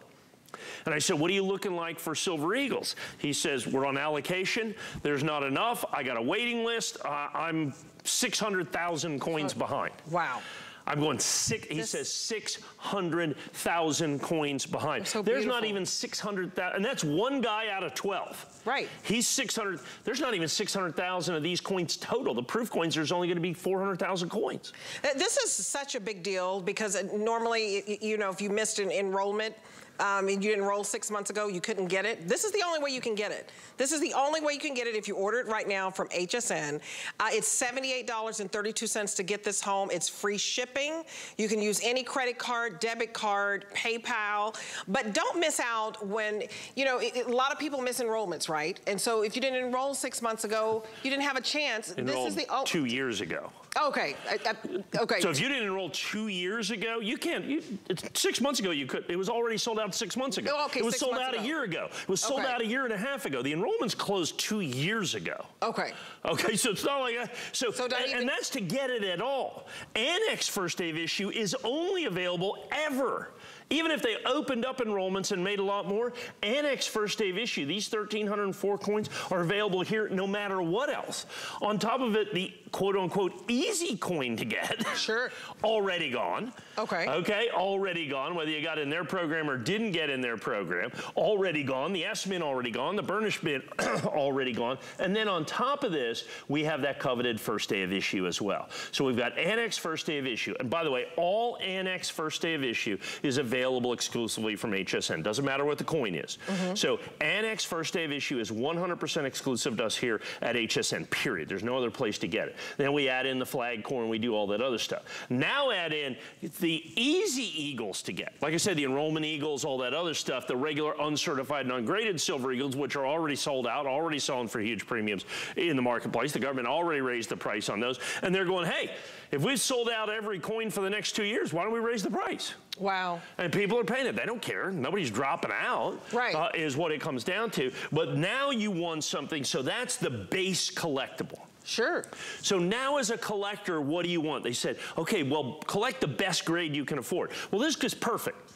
And I said, what are you looking like for Silver Eagles? He says, we're on allocation. There's not enough. I got a waiting list. Uh, I'm 600,000 coins behind. Wow. I'm going six, he This- says 600,000 coins behind. So There's not even 600,000, and that's one guy out of 12. Right. He's 600, there's not even 600,000 of these coins total. The proof coins, there's only gonna be 400,000 coins. Uh, This is such a big deal because normally, you know, if you missed an enrollment, um, you enrolled six months ago, you couldn't get it. This is the only way you can get it. This is the only way you can get it if you order it right now from HSN. Uh, it's $78.32 to get this home. It's free shipping. You can use any credit card, debit card, PayPal, but don't miss out when, you know, it, it- a lot of people miss enrollments, right? And so if you didn't enroll six months ago, you didn't have a chance. Enrolled this is the, oh, two years ago. Okay, I- I- okay. So if you didn't enroll two years ago, you can't. You, it's six months ago, you could. It was already sold out six months ago. Oh, okay, it was sold out ago. a year ago. It was sold Okay. out a year and a half ago. The enrollments closed two years ago. Okay. Okay, so it's not like a, so, So and, even- and that's to get it at all. ANACS first day of issue is only available ever. Even if they opened up enrollments and made a lot more, ANACS first day of issue, these 1,304 coins are available here no matter what else. On top of it, the quote unquote easy coin to get. Sure. already gone. Okay. Okay, already gone, whether you got in their program or didn't get in their program, already gone. The S Mint already gone, the Burnish Mint already gone. And then on top of this, we have that coveted first day of issue as well. So we've got ANACS first day of issue. And by the way, all ANACS first day of issue is available exclusively from HSN. Doesn't matter what the coin is. Mm-hmm. So ANACS first day of issue is 100% exclusive to us here at HSN, period. There's no other place to get it. Then we add in the flag coin, we do all that other stuff. Now add in the easy eagles to get. Like I said, the enrollment eagles, all that other stuff, the regular uncertified and ungraded silver eagles, which are already sold out, already selling for huge premiums in the marketplace. The government already raised the price on those. And they're going, hey, if we've sold out every coin for the next two years, why don't we raise the price? Wow. And people are paying it. They don't care. Nobody's dropping out. Right. Uh, is what it comes down to. But now you won something, so that's the base collectible. Sure. So now as a collector, what do you want? They said, okay, well, collect the best grade you can afford. Well, this is perfect.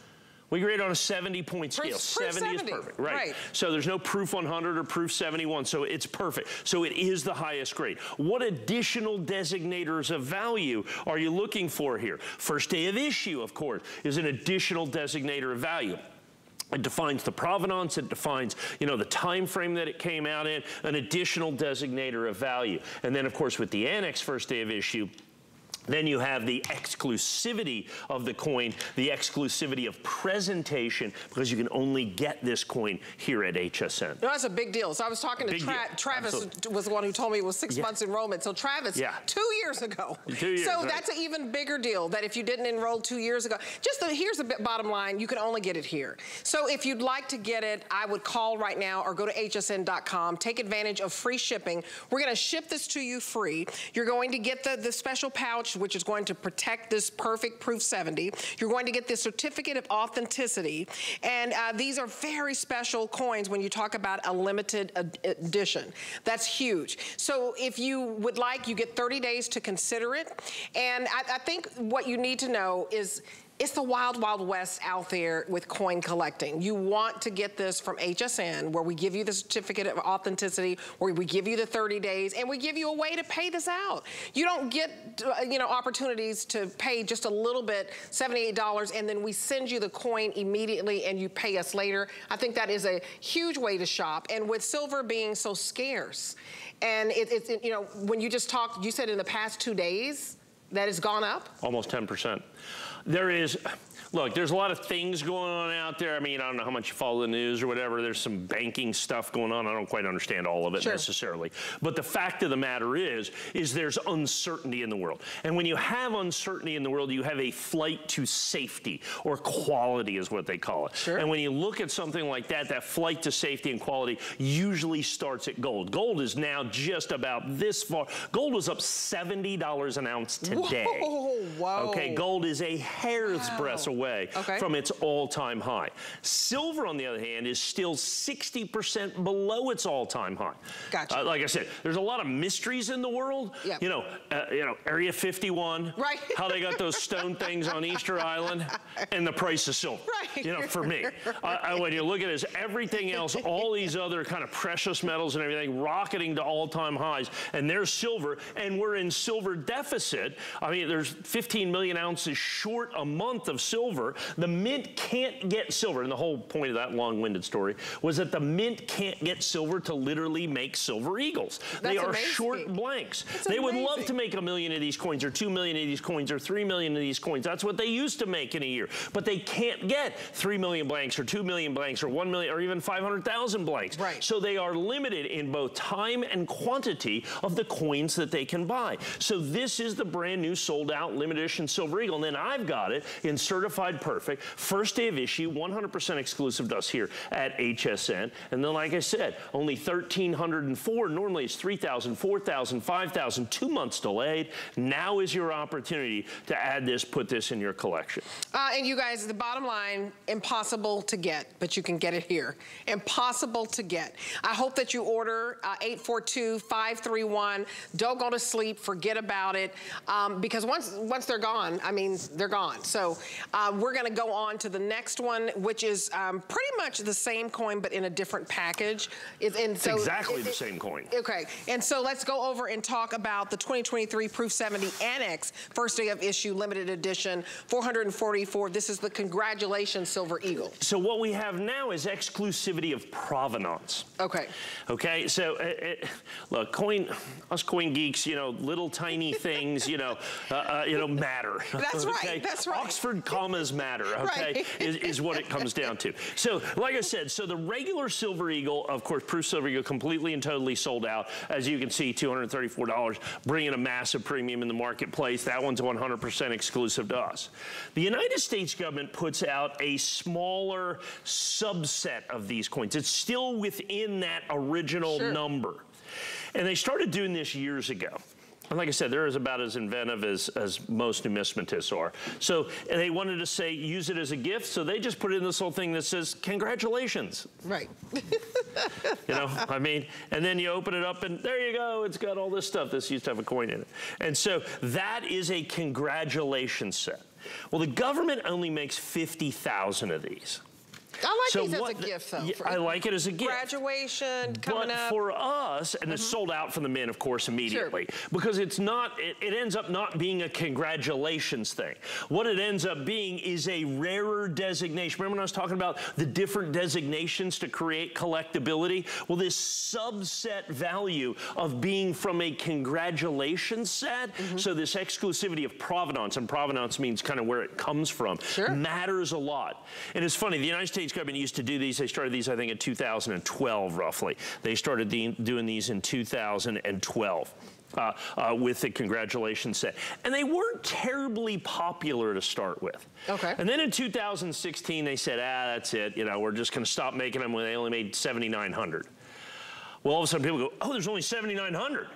We grade on a 70 point scale. Proof- proof 70, is perfect, right. right. So there's no proof 100 or proof 71, so it's perfect. So it is the highest grade. What additional designators of value are you looking for here? First day of issue, of course, is an additional designator of value. It defines the provenance, it defines, you know, the time frame that it came out in, an additional designator of value. And then, of course, with the ANACS first day of issue, then you have the exclusivity of the coin, the exclusivity of presentation, because you can only get this coin here at HSN. No, that's a big deal. So I was talking to Tra- deal. Travis, Absolutely. was the one who told me it was six Yeah. months enrollment. So Travis, Yeah. two years ago. Two years, So right. that's an even bigger deal. That if you didn't enroll two years ago, just the, here's the bottom line: you can only get it here. So if you'd like to get it, I would call right now or go to hsn.com. Take advantage of free shipping. We're going to ship this to you free. You're going to get the the special pouch, which is going to protect this perfect Proof 70. You're going to get the certificate of authenticity, and uh, these are very special coins when you talk about a limited ed- edition. That's huge. So if you would like, you get 30 days to consider it. And I, I think what you need to know is it's the wild, wild west out there with coin collecting. You want to get this from HSN, where we give you the certificate of authenticity, where we give you the 30 days, and we give you a way to pay this out. You don't get, uh, you know, opportunities to pay just a little bit, $78, and then we send you the coin immediately and you pay us later. I think that is a huge way to shop. And with silver being so scarce, and it's, it, you know, when you just talked, you said in the past two days, That has gone up? Almost 10%. There is, look, there's a lot of things going on out there. I mean, I don't know how much you follow the news or whatever. There's some banking stuff going on. I don't quite understand all of it Sure. necessarily. But the fact of the matter is, is there's uncertainty in the world. And when you have uncertainty in the world, you have a flight to safety or quality is what they call it. Sure. And when you look at something like that, that flight to safety and quality usually starts at gold. Gold is now just about this far. Gold was up $70 an ounce today. Whoa, whoa. Okay, gold is a hair's breadth away Okay. from its all-time high. Silver, on the other hand, is still 60% below its all-time high. Gotcha. Uh, like I said, there's a lot of mysteries in the world. Yep. You know, uh, you know, Area 51. Right. How they got those stone things on Easter Island, and the price of silver. Right. You know, for me, I, I, when you look at it, everything else, all these other kind of precious metals and everything rocketing to all-time highs, and there's silver, and we're in silver deficit. I mean, there's 15 million ounces short a month of silver. The mint can't get silver, and the whole point of that long-winded story was that the mint can't get silver to literally make silver eagles. they are amazing. short blanks. That's they would love to make a million of these coins, or two million of these coins, or three million of these coins. That's what they used to make in a year. But they can't get three million blanks, or two million blanks, or one million, or even 500,000 blanks. Right. So they are limited in both time and quantity of the coins that they can buy. So this is the brand new sold out limited edition Silver Eagle. And then I've got it in certified perfect, first day of issue, 100% exclusive to us here at HSN. And then, like I said, only 1,304. Normally it's 3,000, 4,000, 5,000, two months delayed. Now is your opportunity to add this, put this in your collection. Uh, and you guys, the bottom line, impossible to get, but you can get it here. Impossible to get. I hope that you order uh, 842-531. Don't go to sleep. Forget about it. Um, because once once they're gone, I mean, they're gone. So uh, we're going to go on to the next one, which is um, pretty much the same coin, but in a different package. It, and so exactly it- the it- same coin. Okay, and so let's go over and talk about the 2023 Proof 70 ANACS, first day of issue, limited edition, 444. This is the Congratulations Silver Eagle. So what we have now is exclusivity of provenance. Okay. Okay, so uh, uh, look, coin, us coin geeks, you know, little tiny things, you know, uh, uh, you know, matter. That's right, that's right. Oxford commas matter. Okay, Right. is, is what it comes down to. So, like I said, so the regular Silver Eagle, of course, Proof Silver Eagle, completely and totally sold out. As you can see, $234, bringing a massive premium in the marketplace. That one's 100% exclusive to us. The United States government puts out a smaller subset of these coins. It's still within that original Sure. number. And they started doing this years ago. And like I said, they're as about as inventive as, as most numismatists are. So and they wanted to say, use it as a gift, so they just put in this whole thing that says, congratulations. Right. You know, I mean, and then you open it up and there you go, it's got all this stuff. This used to have a coin in it. And so that is a congratulations set. Well, the government only makes 50,000 of these. I like So these as a gift, though. Yeah, for I like it as a gift. Graduation coming But up. Mm-hmm. for us, and it's sold out for the men, of course, immediately, because it's not, it, it ends up not being a congratulations thing. What it ends up being is a rarer designation. Remember when I was talking about the different designations to create collectability? Well, this subset value of being from a congratulations set, Mm-hmm. so this exclusivity of provenance, and provenance means kind of where it comes from, Sure. matters a lot. And it's funny, the United States government used to do these. They started these, I think, in 2012, roughly. They started the, doing these in 2012. Uh, uh, with the congratulations set. And they weren't terribly popular to start with. Okay. And then in 2016, they said, ah, that's it. You know, we're just going to stop making them when they only made 7,900. Well, all of a sudden people go, oh, there's only 7,900.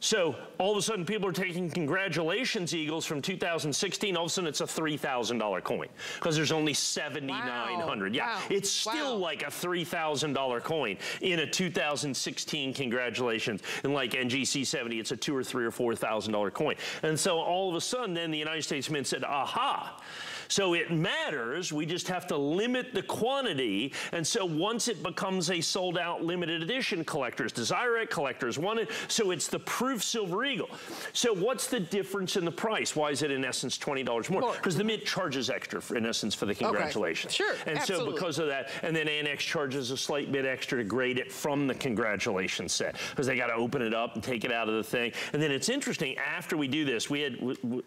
So all of a sudden people are taking congratulations Eagles from 2016. All of a sudden it's a $3,000 coin because there's only 7,900. Yeah, Wow. it's still Wow. like a $3,000 coin in a 2016 congratulations. And like NGC 70, it's a two or three or $4,000 coin. And so all of a sudden then the United States Mint said, aha, So it matters. We just have to limit the quantity. And so once it becomes a sold out limited edition, collectors desire it, collectors want it. So it's the proof Silver Eagle. So what's the difference in the price? Why is it in essence $20 more? Because the Mint charges extra, for, in essence, for the congratulations. Okay. Sure, And absolutely. so because of that, and then ANACS charges a slight bit extra to grade it from the congratulations set because they got to open it up and take it out of the thing. And then it's interesting, after we do this, we had,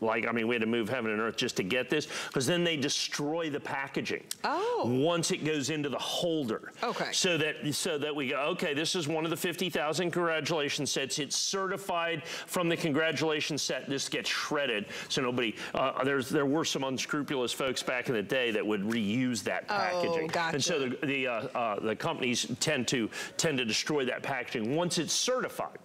like, I mean, we had to move heaven and earth just to get this because then they destroy the packaging. Oh. Once it goes into the holder. Okay. So that, so that we go, okay, this is one of the 50,000 congratulations sets. It's certified from the congratulations set. This gets shredded. So nobody, uh, there's, there were some unscrupulous folks back in the day that would reuse that packaging. gotcha. And so the, the, uh, uh, the companies tend to, tend to destroy that packaging once it's certified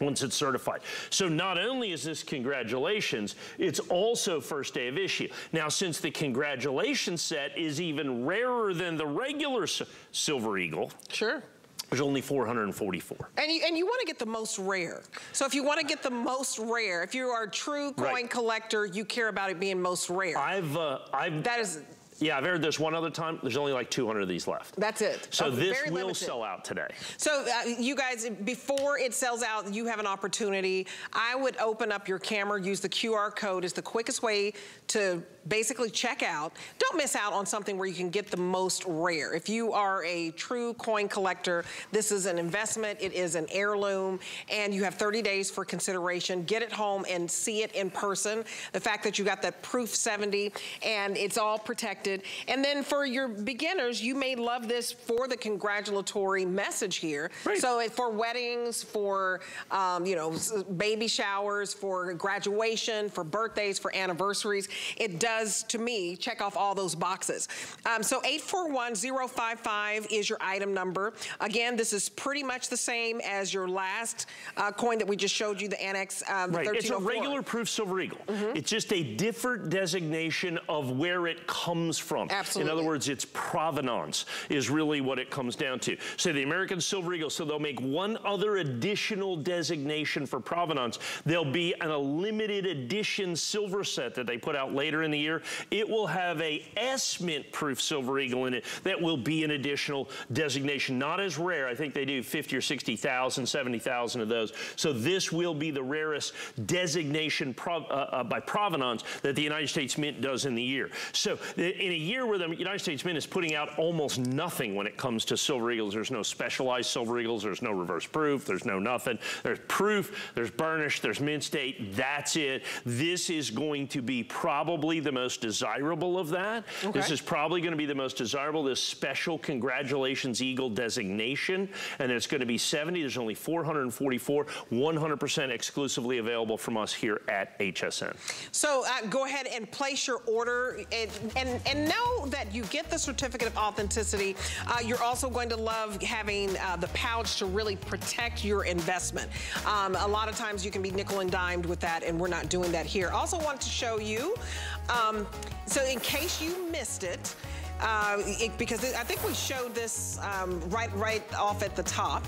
once it's certified. So not only is this congratulations, it's also first day of issue. Now, since the congratulations set is even rarer than the regular S- Silver Eagle, Sure. there's only 444. And you, and you want to get the most rare. So if you want to get the most rare, if you are a true coin Right. collector, you care about it being most rare. I've, uh, I've, that is, yeah, I've aired this one other time. There's only like 200 of these left. that's it. So this will limited. sell out today. So uh, you guys, before it sells out, you have an opportunity. I would open up your camera, use the QR code is the quickest way to basically check out. Don't miss out on something where you can get the most rare. If you are a true coin collector, this is an investment, it is an heirloom, and you have 30 days for consideration. Get it home and see it in person. The fact that you got that proof 70 and it's all protected. And then for your beginners, you may love this for the congratulatory message here. Right. So it- for weddings, for um, you know baby showers, for graduation, for birthdays, for anniversaries, it does to me check off all those boxes. Um, so 841055 is your item number. Again, this is pretty much the same as your last uh, coin that we just showed you, the ANACS uh, the Right, it's a regular proof Silver Eagle. Mm-hmm. It's just a different designation of where it comes from. Absolutely. In other words, its provenance is really what it comes down to. So the American Silver Eagle, so they'll make one other additional designation for provenance. There'll be an, a limited edition silver set that they put out later in the It will have a S Mint proof Silver Eagle in it that will be an additional designation. Not as rare. I think they do 50 or 60,000, 70,000 of those. So this will be the rarest designation prov- uh, uh, by provenance that the United States Mint does in the year. So in a year where the United States Mint is putting out almost nothing when it comes to Silver Eagles, there's no specialized Silver Eagles, there's no reverse proof, there's no nothing. There's proof, there's burnish, there's mint state, that's it. This is going to be probably the most desirable of that. This is probably going to be the most desirable, this special congratulations Eagle designation, and it's going to be 70. There's only 444, 100% exclusively available from us here at HSN. So uh, go ahead and place your order and, and, and know that you get the certificate of authenticity. Uh, you're also going to love having uh, the pouch to really protect your investment. Um, a lot of times you can be nickel and dimed with that, and we're not doing that here. Also want to show you, um, so in case you missed it, uh, it- because I think we showed this um, right, right off at the top.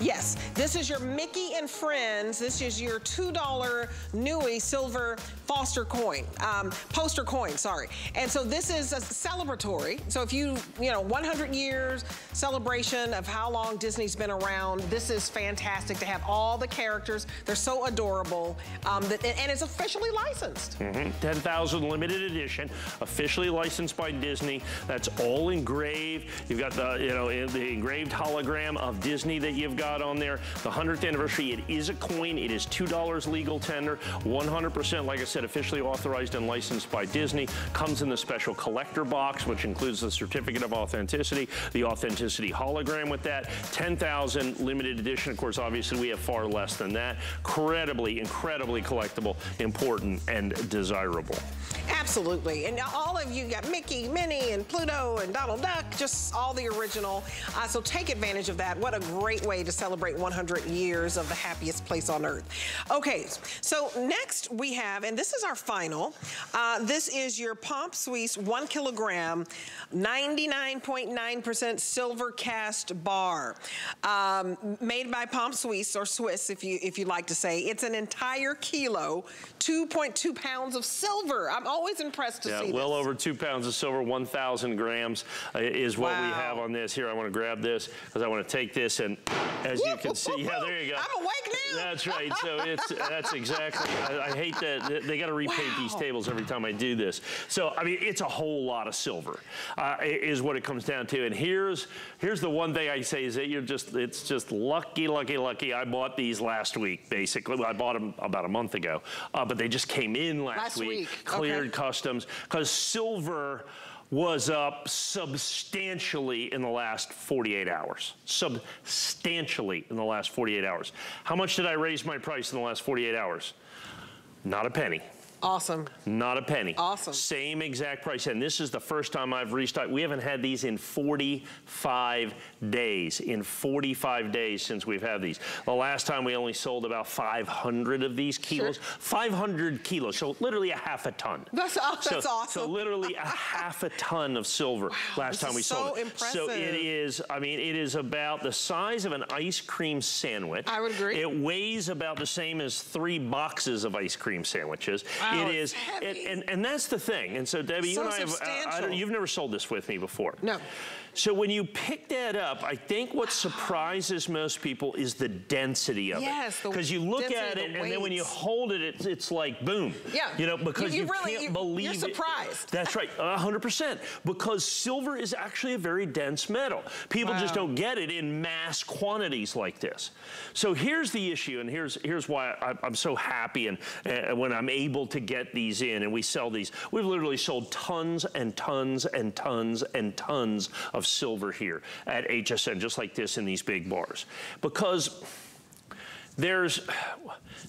Yes, this is your Mickey and Friends. This is your $2 Niue silver Foster coin, um, poster coin, sorry. And so this is a celebratory. So if you, you know, 100 years celebration of how long Disney's been around, this is fantastic to have all the characters. They're so adorable. Um, that, and it's officially licensed. 10,000 limited edition, officially licensed by Disney. That's all engraved. You've got the, you know, the engraved hologram of Disney that you've got on there. The 100th anniversary, it is a coin. It is $2 legal tender. 100%, like I said, officially authorized and licensed by Disney. Comes in the special collector box, which includes the certificate of authenticity, the authenticity hologram with that. 10,000 limited edition. Of course, obviously, we have far less than that. Incredibly, incredibly collectible, important, and desirable. Absolutely. And all of you got Mickey, Minnie, and Pluto, and Donald Duck, just all the original. Uh, so take advantage of that. What a great way to celebrate 100 years of the happiest place on earth. Okay, so next we have, and this is our final, uh, this is your PAMP Suisse one kilogram, 99.9% silver cast bar. Um, made by PAMP Suisse, or Swiss if you, if you like to say. It's an entire kilo, 2.2 pounds of silver. I'm always always impressed to yeah, see well this. over two pounds of silver, 1,000 grams uh, is what we have on this. Here, I want to grab this because I want to take this and as you can see, yeah, there you go. I'm awake now. That's right. So it's that's exactly. I, I hate that they- they got to repaint these tables every time I do this. So I mean, it's a whole lot of silver, uh, is what it comes down to. And here's here's the one thing I say is that you're just it's just lucky, lucky, lucky. I bought these last week, basically. I bought them about a month ago, uh, but they just came in last, Last week. cleared Okay. customs because silver was up substantially in the last 48 hours. Substantially in the last 48 hours. How much did I raise my price in the last 48 hours? Not a penny. Awesome. Not a penny. Awesome. Same exact price. And this is the first time I've restocked. We haven't had these in 45 days. In 45 days since we've had these. The last time we only sold about 500 of these kilos. 500 kilos. So literally a half a ton. That's- oh, so, that's awesome. So literally a half a ton of silver last time we sold so it. So it impressive. is, I mean, it is about the size of an ice cream sandwich. I would agree. It weighs about the same as three boxes of ice cream sandwiches. Wow, it's is, heavy. and, and, that's the thing. And so, Debbie, So you and I have, I you've never sold this with me before. No. So when you pick that up, I think what surprises most people is the density of Yes, it. the Because you look at it, and then when you hold it, it's, it's like boom. Yeah. You know, because You- you, you really- can't you- believe you're it. surprised. That's right, 100%. Because silver is actually a very dense metal. People just don't get it in mass quantities like this. So here's the issue, and here's here's why I, I'm so happy and uh, when I'm able to get these in and we sell these. We've literally sold tons and tons and tons and tons of silver here at HSN, just like this in these big bars, because there's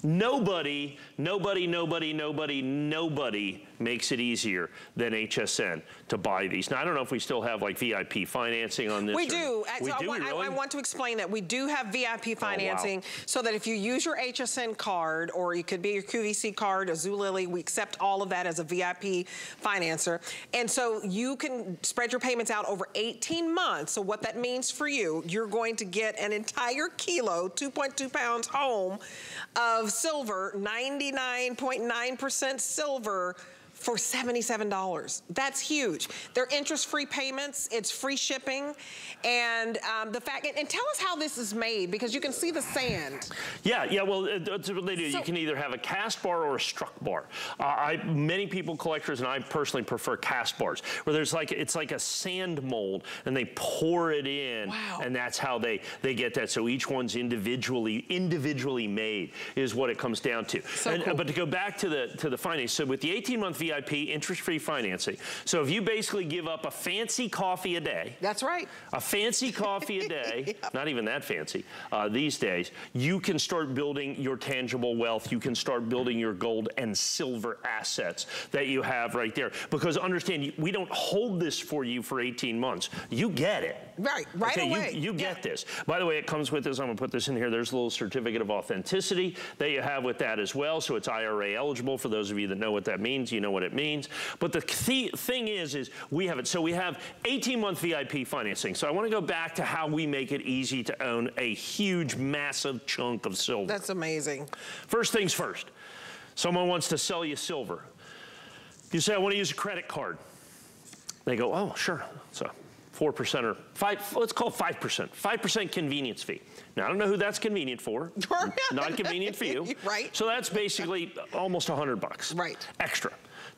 nobody, nobody, nobody, nobody, nobody makes it easier than HSN to buy these. Now, I don't know if we still have like VIP financing on this. We or- do. Uh, we So I do, want, I- really? Oh, I want to explain that. We do have VIP oh, financing so that if you use your HSN card or it could be your QVC card, a Zulily, we accept all of that as a VIP financer. And so you can spread your payments out over 18 months. So what that means for you, you're going to get an entire kilo, 2.2 pounds home of silver, 99.9% silver for $77. That's huge. They're interest-free payments. It's free shipping. And um, the fact, and, and tell us how this is made because you can see the sand. Yeah, yeah. Well, it- it's what they do. So- you can either have a cast bar or a struck bar. Uh, I many people, collectors, and I personally prefer cast bars, where there's like it's like a sand mold, and they pour it in, Wow. and that's how they they get that. So each one's individually individually made is what it comes down to. So And- cool. But to go back to the to the finance, so with the 18 month VIP interest-free financing, so if you basically give up a fancy coffee a day. That's right. A fancy coffee a day, not even that fancy uh, these days, you can start building your tangible wealth. You can start building your gold and silver assets that you have right there. Because understand, we don't hold this for you for 18 months. You get it. Right, right okay, away. You, you Yeah. get this. By the way, it comes with this. I'm going to put this in here. There's a little certificate of authenticity that you have with that as well. So it's IRA eligible. For those of you that know what that means, you know what it means. But the th- thing is, is we have it. So we have 18 month VIP financing. So I want to go back to how we make it easy to own a huge, massive chunk of silver. That's amazing. First things first. Someone wants to sell you silver. You say, I want to use a credit card. They go, oh, sure. So 4% or five, let's call it 5%. 5% convenience fee. Now, I don't know who that's convenient for. Not convenient for you. Right. So that's basically almost 100 bucks. Right. Extra.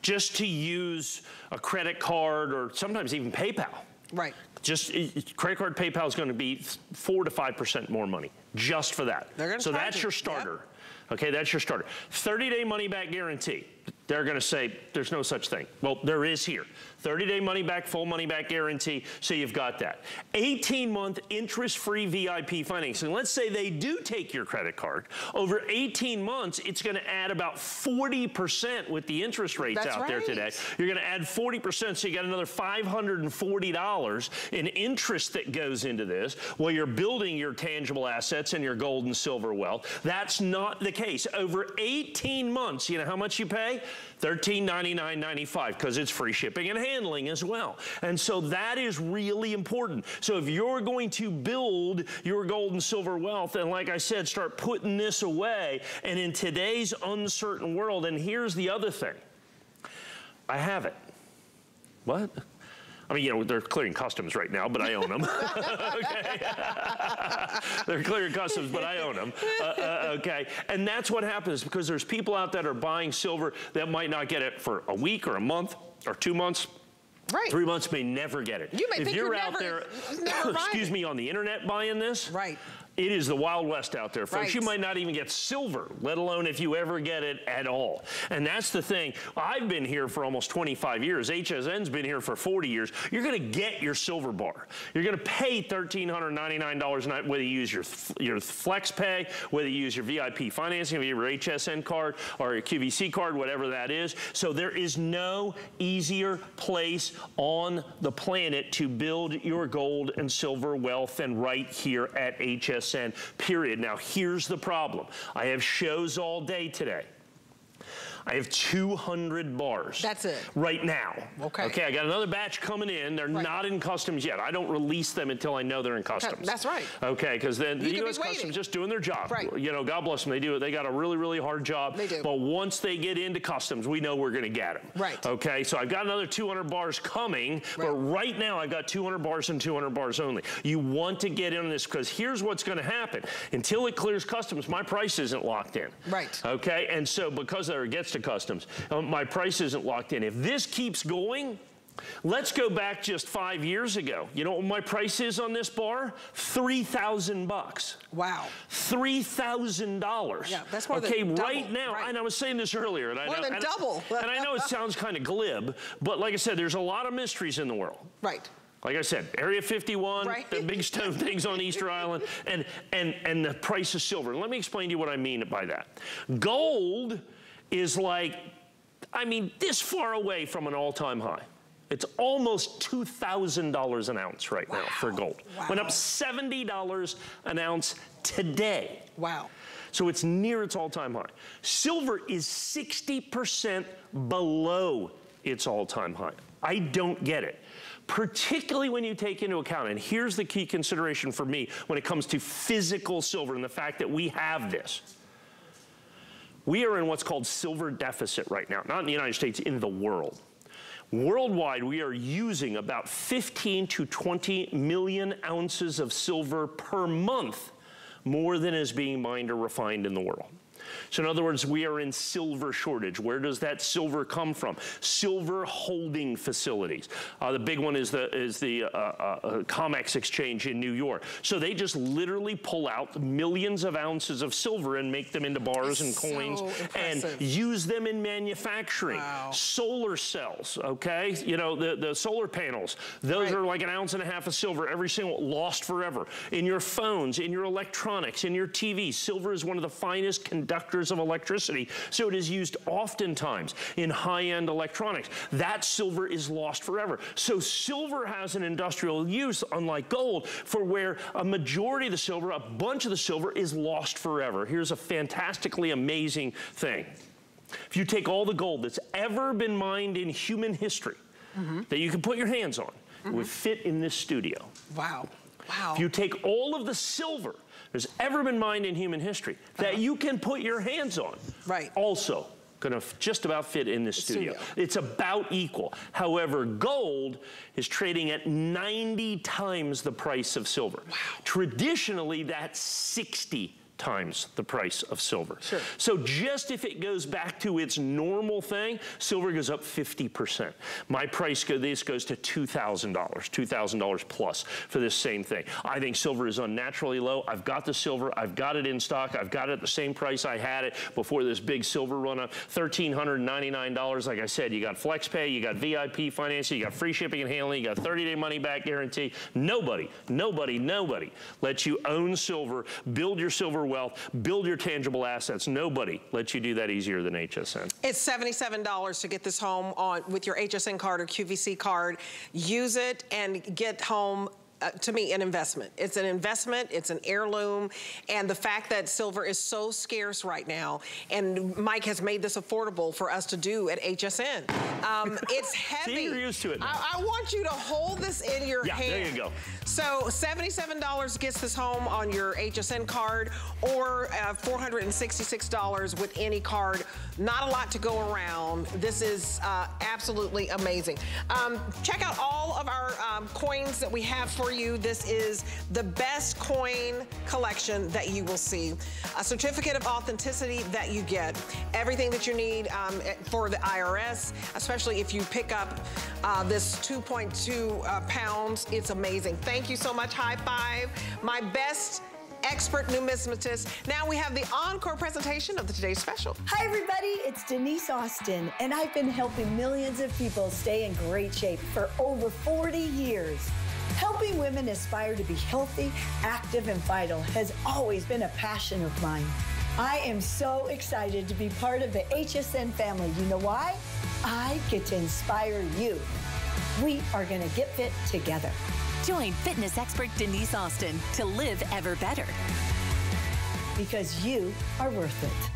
Just to use a credit card or sometimes even PayPal. Right. Just credit card PayPal is going to be four to five percent more money just for that. They're gonna so that's you. your Yep. starter. Okay, that's your starter. 30-day money-back guarantee. They're going to say there's no such thing. Well, there is here. 30-day money-back, full money-back guarantee. So you've got that. 18-month interest-free VIP financing. Let's say they do take your credit card. Over 18 months, it's going to add about 40% with the interest rates That's out there today. You're going to add 40%, so you got another $540 in interest that goes into this while you're building your tangible assets and your gold and silver wealth. That's not the case. Over 18 months, you know how much you pay? $13.99.95 because it's free shipping and handling as well. And so that is really important. So if you're going to build your gold and silver wealth, and like I said, start putting this away, and in today's uncertain world, and here's the other thing I have it. What? I mean, you know, they're clearing customs right now, but I own them. okay. they're clearing customs, but I own them. Uh, uh, okay. And that's what happens because there's people out there that are buying silver that might not get it for a week or a month or two months. Right. Three months may never get it. You may if think you're, you're out there, never excuse me, on the internet buying this, Right. It is the Wild West out there, folks. Right. You might not even get silver, let alone if you ever get it at all. And that's the thing. I've been here for almost 25 years. HSN's been here for 40 years. You're going to get your silver bar. You're going to pay $1,399 a night, whether you use your, your Flex Pay, whether you use your VIP financing, your HSN card or your QVC card, whatever that is. So there is no easier place on the planet to build your gold and silver wealth than right here at HSN, period. Now, here's the problem. I have shows all day today. I have 200 bars. That's it. Right now. Okay. Okay, I got another batch coming in. They're Right. not in customs yet. I don't release them until I know they're in customs. that's right. Okay, because then You the be U.S. Customs just doing their job. Right. You know, God bless them. They do it. They got a really, really hard job. They do. But once they get into customs, we know we're going to get them. Right. Okay, so I've got another 200 bars coming, right. but Right. now I've got 200 bars and 200 bars only. You want to get in on this because here's what's going to happen. Until it clears customs, my price isn't locked in. Right. Okay, and so because it gets to customs, uh, my price isn't locked in. If this keeps going, let's go back just five years ago. You know what my price is on this bar? Three thousand bucks. Wow. Three thousand dollars. Yeah, that's more than okay. double, right now, right. and I was saying this earlier, and I More know, than and, double. and I know it sounds kind of glib, but like I said, there's a lot of mysteries in the world. Right. Like I said, Area 51, Right. the big stone things on Easter Island, and, and, and the price of silver. Let me explain to you what I mean by that. Gold is like, I mean, this far away from an all-time high. It's almost $2,000 an ounce right now for gold. Wow. Went up $70 an ounce today. Wow. So it's near its all-time high. Silver is 60% below its all-time high. I don't get it. Particularly when you take into account, and here's the key consideration for me when it comes to physical silver and the fact that we have this. We are in what's called silver deficit right now, not in the United States, in the world. Worldwide, we are using about 15 to 20 million ounces of silver per month, more than is being mined or refined in the world. So in other words, we are in silver shortage. Where does that silver come from? Silver holding facilities. Uh, the big one is the is the uh, uh, uh, Comex exchange in New York. So they just literally pull out millions of ounces of silver and make them into bars and So coins and use them in manufacturing. Wow. Solar cells, okay? You know, the, the solar panels, those Right. are like an ounce and a half of silver, every single, lost forever. In your phones, in your electronics, in your TV, silver is one of the finest conductors of electricity, so it is used oftentimes in high-end electronics. That silver is lost forever. So silver has an industrial use, unlike gold, for where a majority of the silver, a bunch of the silver is lost forever. Here's a fantastically amazing thing. If you take all the gold that's ever been mined in human history mm-hmm. that you can put your hands on, it would mm-hmm. fit in this studio. Wow. Wow. If you take all of the silver there's ever been mined in human history that uh-huh. you can put your hands on, Right. also gonna just about fit in this studio. studio. It's about equal. However, gold is trading at 90 times the price of silver. Traditionally, that's 60 times the price of silver. Sure. So just if it goes back to its normal thing, silver goes up 50%. My price go this goes to $2,000, $2,000 plus for this same thing. I think silver is unnaturally low. I've got the silver, I've got it in stock, I've got it at the same price I had it before this big silver run up, 1,399. Like I said, you got flex pay, you got VIP financing, you got free shipping and handling, you got 30-day money back guarantee. Nobody, nobody, nobody lets you own silver, build your silver wealth, build your tangible assets. Nobody lets you do that easier than HSN. It's $77 to get this home on with your HSN card or QVC card. Use it and get home uh, to me, an investment. It's an investment, it's an heirloom, and the fact that silver is so scarce right now, and Mike has made this affordable for us to do at HSN. Um, it's heavy. See, you're used to it I, I, want you to hold this in your yeah, hand. there you go. So $77 gets this home on your HSN card, or uh, $466 with any card. Not a lot to go around. This is uh, absolutely amazing. Um, check out all of our um, coins that we have for you. This is the best coin collection that you will see. A certificate of authenticity that you get. Everything that you need um, for the IRS, especially if you pick up uh, this 2.2 uh, pounds. It's amazing. Thank you so much. High five. My best expert numismatist. Now we have the encore presentation of the Today's Special. Hi, everybody. It's Denise Austin, and I've been helping millions of people stay in great shape for over 40 years. Helping women aspire to be healthy, active, and vital has always been a passion of mine. I am so excited to be part of the HSN family. You know why? I get to inspire you. We are going to get fit together. Join fitness expert Denise Austin to live ever better. Because you are worth it.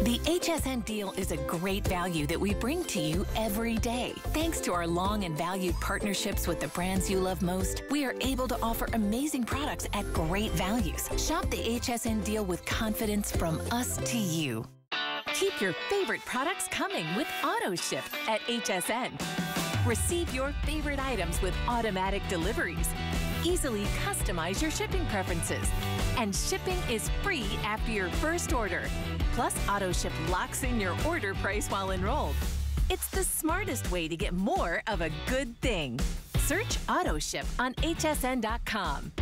The HSN deal is a great value that we bring to you every day. Thanks to our long and valued partnerships with the brands you love most, we are able to offer amazing products at great values. Shop the HSN deal with confidence from us to you. Keep your favorite products coming with AutoShip at HSN. Receive your favorite items with automatic deliveries. Easily customize your shipping preferences. And shipping is free after your first order. Plus, AutoShip locks in your order price while enrolled. It's the smartest way to get more of a good thing. Search AutoShip on hsn.com.